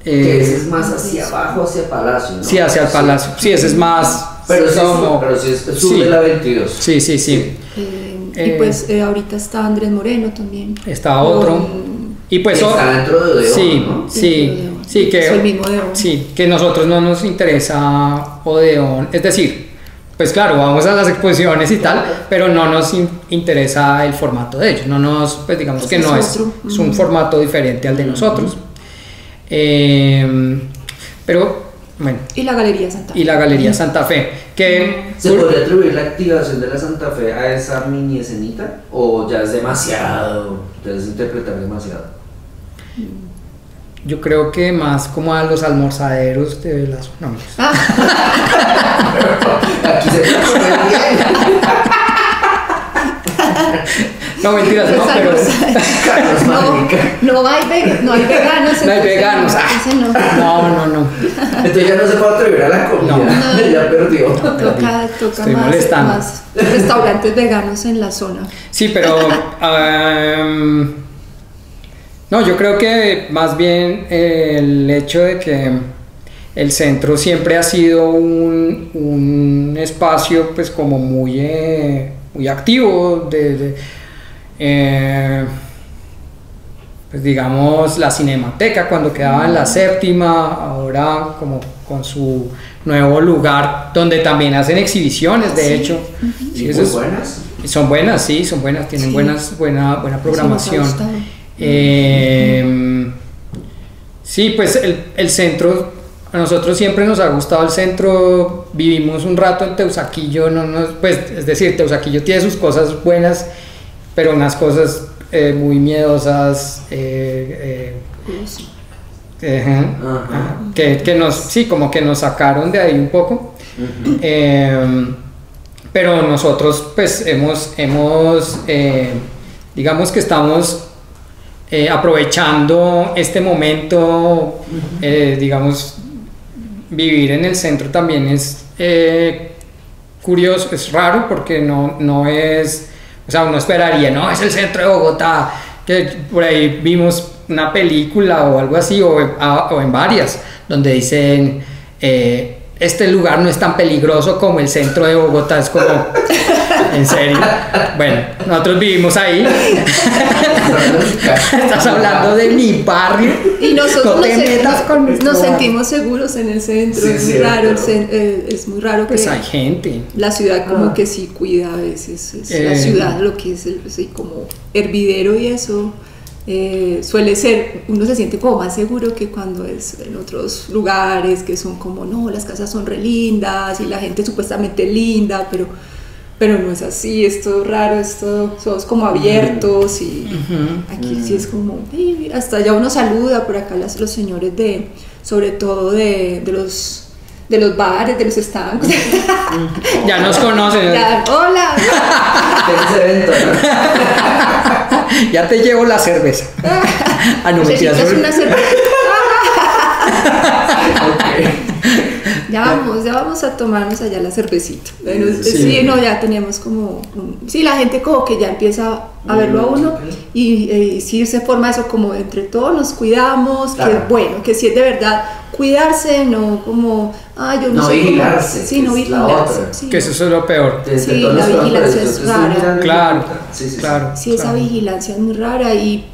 Que eh, ese es más hacia abajo, hacia Palacio, ¿no? sí, hacia el palacio. Sí, ese es más. Pero sí, como- pero sí es sur sí. de la 22. Sí, sí, sí. Eh, Eh, y pues eh, ahorita está Andrés Moreno también. Está otro. Con- Y pues o- Está dentro de Odeón, sí, ¿no? sí, de sí que Es el mismo Odeón. sí, que nosotros no nos interesa Odeón, es decir, pues claro, vamos a las exposiciones y tal, pero no nos in- interesa el formato de ellos, no nos, pues digamos que es no es, es un formato diferente al de nosotros. Eh, pero bueno, Y la Galería Santa Fe. y la Galería Santa Fe, que ¿Se podría atribuir la activación de la Santa Fe a esa mini escenita? ¿O ya es demasiado? Ya es interpretar demasiado. Yo creo que más como a los almorzaderos de las... No, mentiras. <laughs> Ah, Aquí se no mentiras, no, pero... <laughs> no, hay, ve- no hay veganos. No hay veganos. no, ah. no. No, no. Entonces ya no se puede atrever a la comida. No. <laughs> ya perdió. Toca, toca Estoy más, molestando. más restaurantes veganos en la zona. Sí, pero... am, no, yo creo que más bien eh, el hecho de que el centro siempre ha sido un, un espacio pues como muy, eh, muy activo de... de, eh, pues digamos la cinemateca cuando quedaba en la séptima, ahora como con su nuevo lugar donde también hacen exhibiciones de Sí. hecho. Y Sí, muy buenas. son buenas, sí, son buenas, tienen Sí. buenas, buena, buena programación. Eh, sí, pues el, el centro, a nosotros siempre nos ha gustado el centro, vivimos un rato en Teusaquillo, no nos, pues es decir, Teusaquillo tiene sus cosas buenas, pero unas cosas eh, muy miedosas, eh, ajá, Ajá. que, que nos, sí, como que nos sacaron de ahí un poco. Eh, pero nosotros pues hemos, hemos eh, digamos que estamos eh, aprovechando este momento, eh, digamos, vivir en el centro también es eh, curioso, es raro porque no, no es, o sea, uno esperaría, no, es el centro de Bogotá, que por ahí vimos una película o algo así, o, o en varias, donde dicen, este lugar no es tan peligroso como el centro de Bogotá, es como, en serio, bueno, nosotros vivimos ahí, <laughs> estás hablando de mi barrio, Y nosotros No te nos, metas con sentimos seguros en el centro. Sí, es, muy cierto. raro, eh, es muy raro pues que hay gente. la ciudad como Ah. que sí cuida a veces. Es la Eh. ciudad lo que es el, sí, como hervidero y eso. eh, suele ser, uno se siente como más seguro que cuando es en otros lugares que son como, no, las casas son re lindas y la gente supuestamente linda, pero, pero no es así, es todo raro, es todo, somos como abiertos y aquí sí es como, hasta ya uno saluda por acá las- los señores de, sobre todo de, de los de los bares, de los estancos. Ya nos <laughs> conocen, Ya, hola. Tienes evento, ¿no? <laughs> ya te llevo la cerveza. <laughs> Ah, no, mentiras, una cerveza. Ok. Ya vamos, ya vamos a tomarnos allá la cervecita. Bueno, Sí. sí. no, ya tenemos como, un- sí, la gente como que ya empieza a verlo a uno y, eh, y sí se forma eso como entre todos nos cuidamos, Claro. que bueno, que si es de verdad cuidarse, no como, ah, yo no, No sé cómo- vigilarse, sí, no vigilarse, sí. Que eso es lo peor. Desde Sí, la vigilancia es rara. Claro, Sí, sí. claro. Sí, esa claro. vigilancia es muy rara y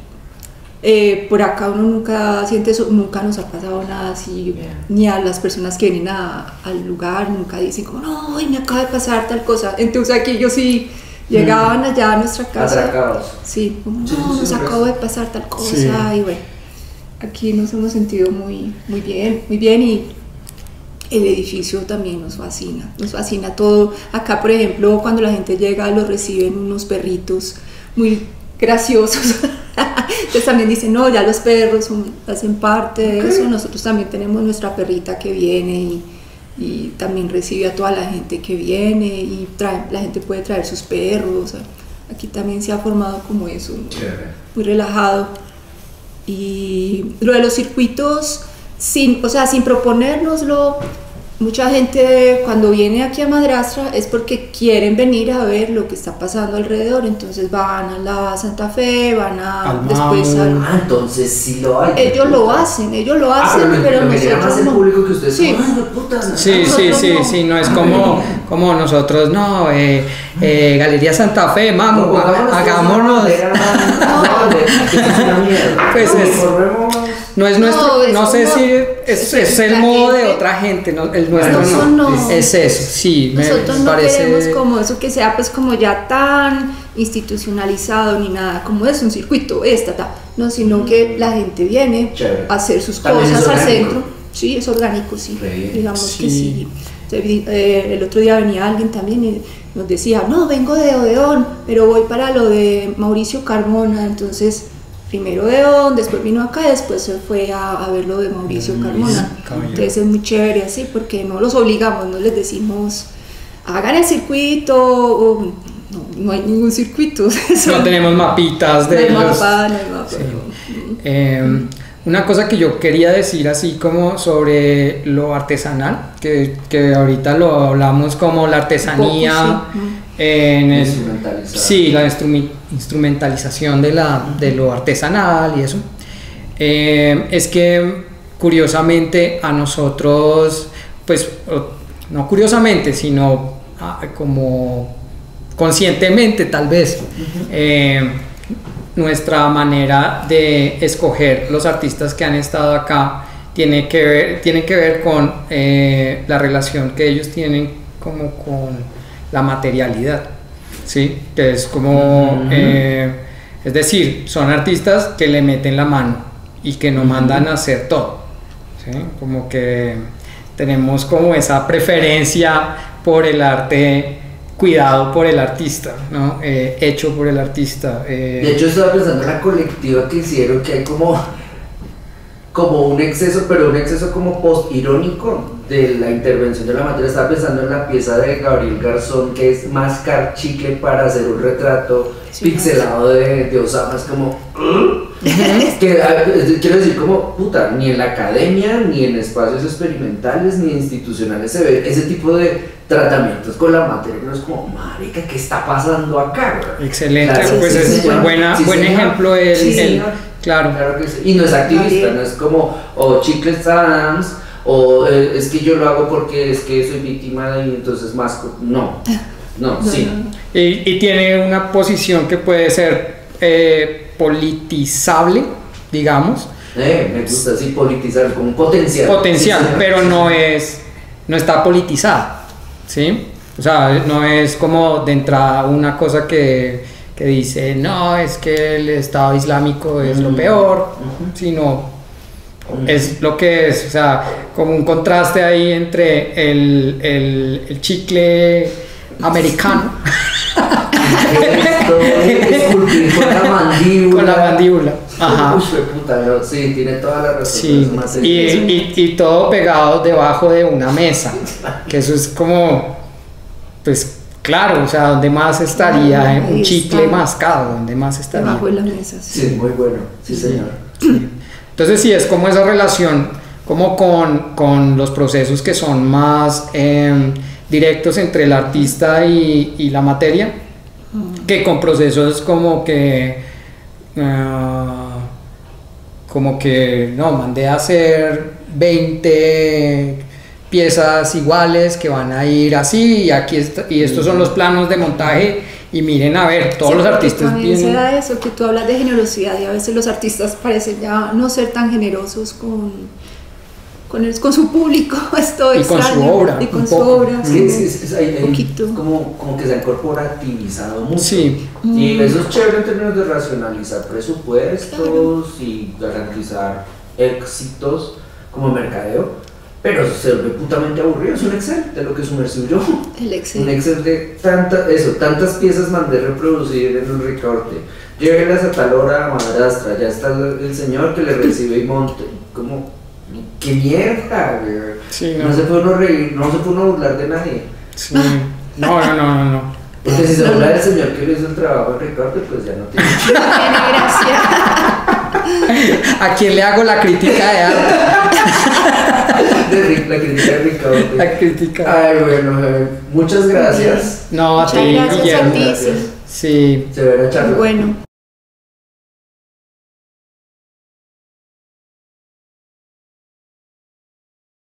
eh, por acá uno nunca siente eso, nunca nos ha pasado nada así, ni a las personas que vienen a- al lugar, nunca dicen como, no, me acaba de pasar tal cosa. Entonces aquí ellos sí llegaban allá a nuestra casa. Atracados. Sí, como, no, sí, nos sí, pues. de pasar tal cosa Sí. y bueno, aquí nos hemos sentido muy, muy bien, muy bien y el edificio también nos fascina, nos fascina todo. Acá, por ejemplo, cuando la gente llega, los reciben unos perritos muy graciosos. <laughs> Entonces también dicen, no, ya los perros son- hacen parte de eso. Nosotros también tenemos nuestra perrita que viene y, y también recibe a toda la gente que viene y trae, la gente puede traer sus perros. Aquí también se ha formado como eso. Chévere. muy relajado. Y lo de los circuitos, sin, o sea, sin proponérnoslo, mucha gente cuando viene aquí a Madrastra es porque quieren venir a ver lo que está pasando alrededor, entonces van a la Santa Fe, van a Al después al- Ah, entonces sí lo hay. Ellos lo hacen, ellos lo Ah, hacen, pero, más nosotros el no. público que ustedes Sí. no, Sí, sí, sí, no. sí, no es como, como nosotros, no, eh, eh, Galería Santa Fe, vamos, hagámonos, <laughs> mierda. Pues es-. No es No, nuestro, es no sé como- si es, es el modo de otra gente, no, el nuestro no, no. es eso, sí, me Nosotros no parece, queremos como eso que sea pues como ya tan institucionalizado ni nada, como es un circuito, esta, ta. no, sino que la gente viene Chévere. a hacer sus También cosas al centro. Sí, es orgánico, sí. Digamos que Sí. eh, el otro día venía alguien también y nos decía, no, vengo de Odeón, pero voy para lo de Mauricio Carmona, entonces primero Odeón, después vino acá y después se fue a, a ver lo de Mauricio Mm, Carmona. Entonces es muy chévere así porque no los obligamos, no les decimos hagan el circuito o no, no hay ningún circuito. <laughs> No tenemos mapitas no de hay los- mapa, no hay mapa, Sí. no. Eh, una cosa que yo quería decir así como sobre lo artesanal, que, que ahorita lo hablamos como la artesanía Poco, sí. En el- Instrumentalizado. sí, la instrumentalización de, la, de lo artesanal y eso. Eh, es que curiosamente a nosotros, pues no curiosamente, sino ah, como conscientemente tal vez, eh, nuestra manera de escoger los artistas que han estado acá tiene que ver, tiene que ver con eh, la relación que ellos tienen como con la materialidad, ¿sí? Que es como, eh, es decir, son artistas que le meten la mano y que no mandan a hacer todo, ¿sí? Como que tenemos como esa preferencia por el arte cuidado por el artista, ¿no? Eh, hecho por el artista. eh, De hecho, estaba pensando en la colectiva que hicieron que hay como, como un exceso, pero un exceso como post-irónico de la intervención de la materia. Estaba pensando en la pieza de Gabriel Garzón, que es mascar chicle para hacer un retrato Sí. pixelado de, de Osama. Es como. <laughs> Que, a- quiero decir, como, puta, ni en la academia, ni en espacios experimentales, ni institucionales se ve ese tipo de tratamientos con la materia. Pero es como, marica, ¿qué está pasando acá? güey?" Excelente, Claro, pues sí, es buena, Sí, buen señor. ejemplo el, Sí, el- claro, Claro que sí. Y no es activista, no es como, o chicles Adams, o eh, es que yo lo hago porque es que soy víctima y entonces más. No, no, <laughs> No, sí. no, y, y tiene una posición que puede ser eh, politizable, digamos, Eh, me gusta así politizar, como potencial. potencial, Sí, pero no es, no está politizada, ¿sí? O sea, no es como de entrada una cosa que, que dice, no, es que el Estado Islámico es lo Ujú. peor, sino. Es lo que es, o sea, como un contraste ahí entre el, el- el chicle americano esculpir con la mandíbula. con la mandíbula. Ajá. Puta, sí, tiene toda la razón. Sí, y, sencillo. y- y todo pegado debajo de una mesa, que eso es como, pues claro, o sea, donde más estaría un chicle mascado, donde más estaría. Debajo de la mesa. sí. Sí, muy bueno, sí, señor. Entonces sí, es como esa relación, como con, con los procesos que son más em, directos entre el artista y, y la materia, que con procesos como que ah, como que no mandé a hacer 20 piezas iguales que van a ir así y aquí está- y estos son los planos de montaje y miren a ver todos Sí, los artistas también se vienen da eso, que tú hablas de generosidad y a veces los artistas parecen ya no ser tan generosos con, con, el- con su público. <laughs> Esto Y con su obra, Y con un su poco. obra. Sí. hay- hay Poquito. como, como que se han corporativizado mucho. Sí. Y Mm. eso es chévere en términos de racionalizar presupuestos y garantizar éxitos como mercadeo, pero se vuelve putamente aburrido. Es un Excel de lo que sumergió yo. El Un Excel. Excel de tanta, eso, tantas piezas mandé reproducir en el recorte. Llévenlas a tal hora a madrastra, ya está el, señor que le recibe y monte. Como, qué mierda, güey. Sí, no. no. se puede uno reír, no se puede uno burlar de nadie. Sí. No, no, no, no, no. Porque si se No, burla no. del señor que le hizo el trabajo en recorte, pues ya no tiene. <laughs> Tiene gracia. <laughs> ¿A quién le hago la crítica de arte? <laughs> de la crítica de Ricardo. La crítica. Ay, bueno, eh, muchas gracias. No, a Muchas ti, gracias a Guillermo. ti. Gracias. Sí. Se verá charla. Bueno.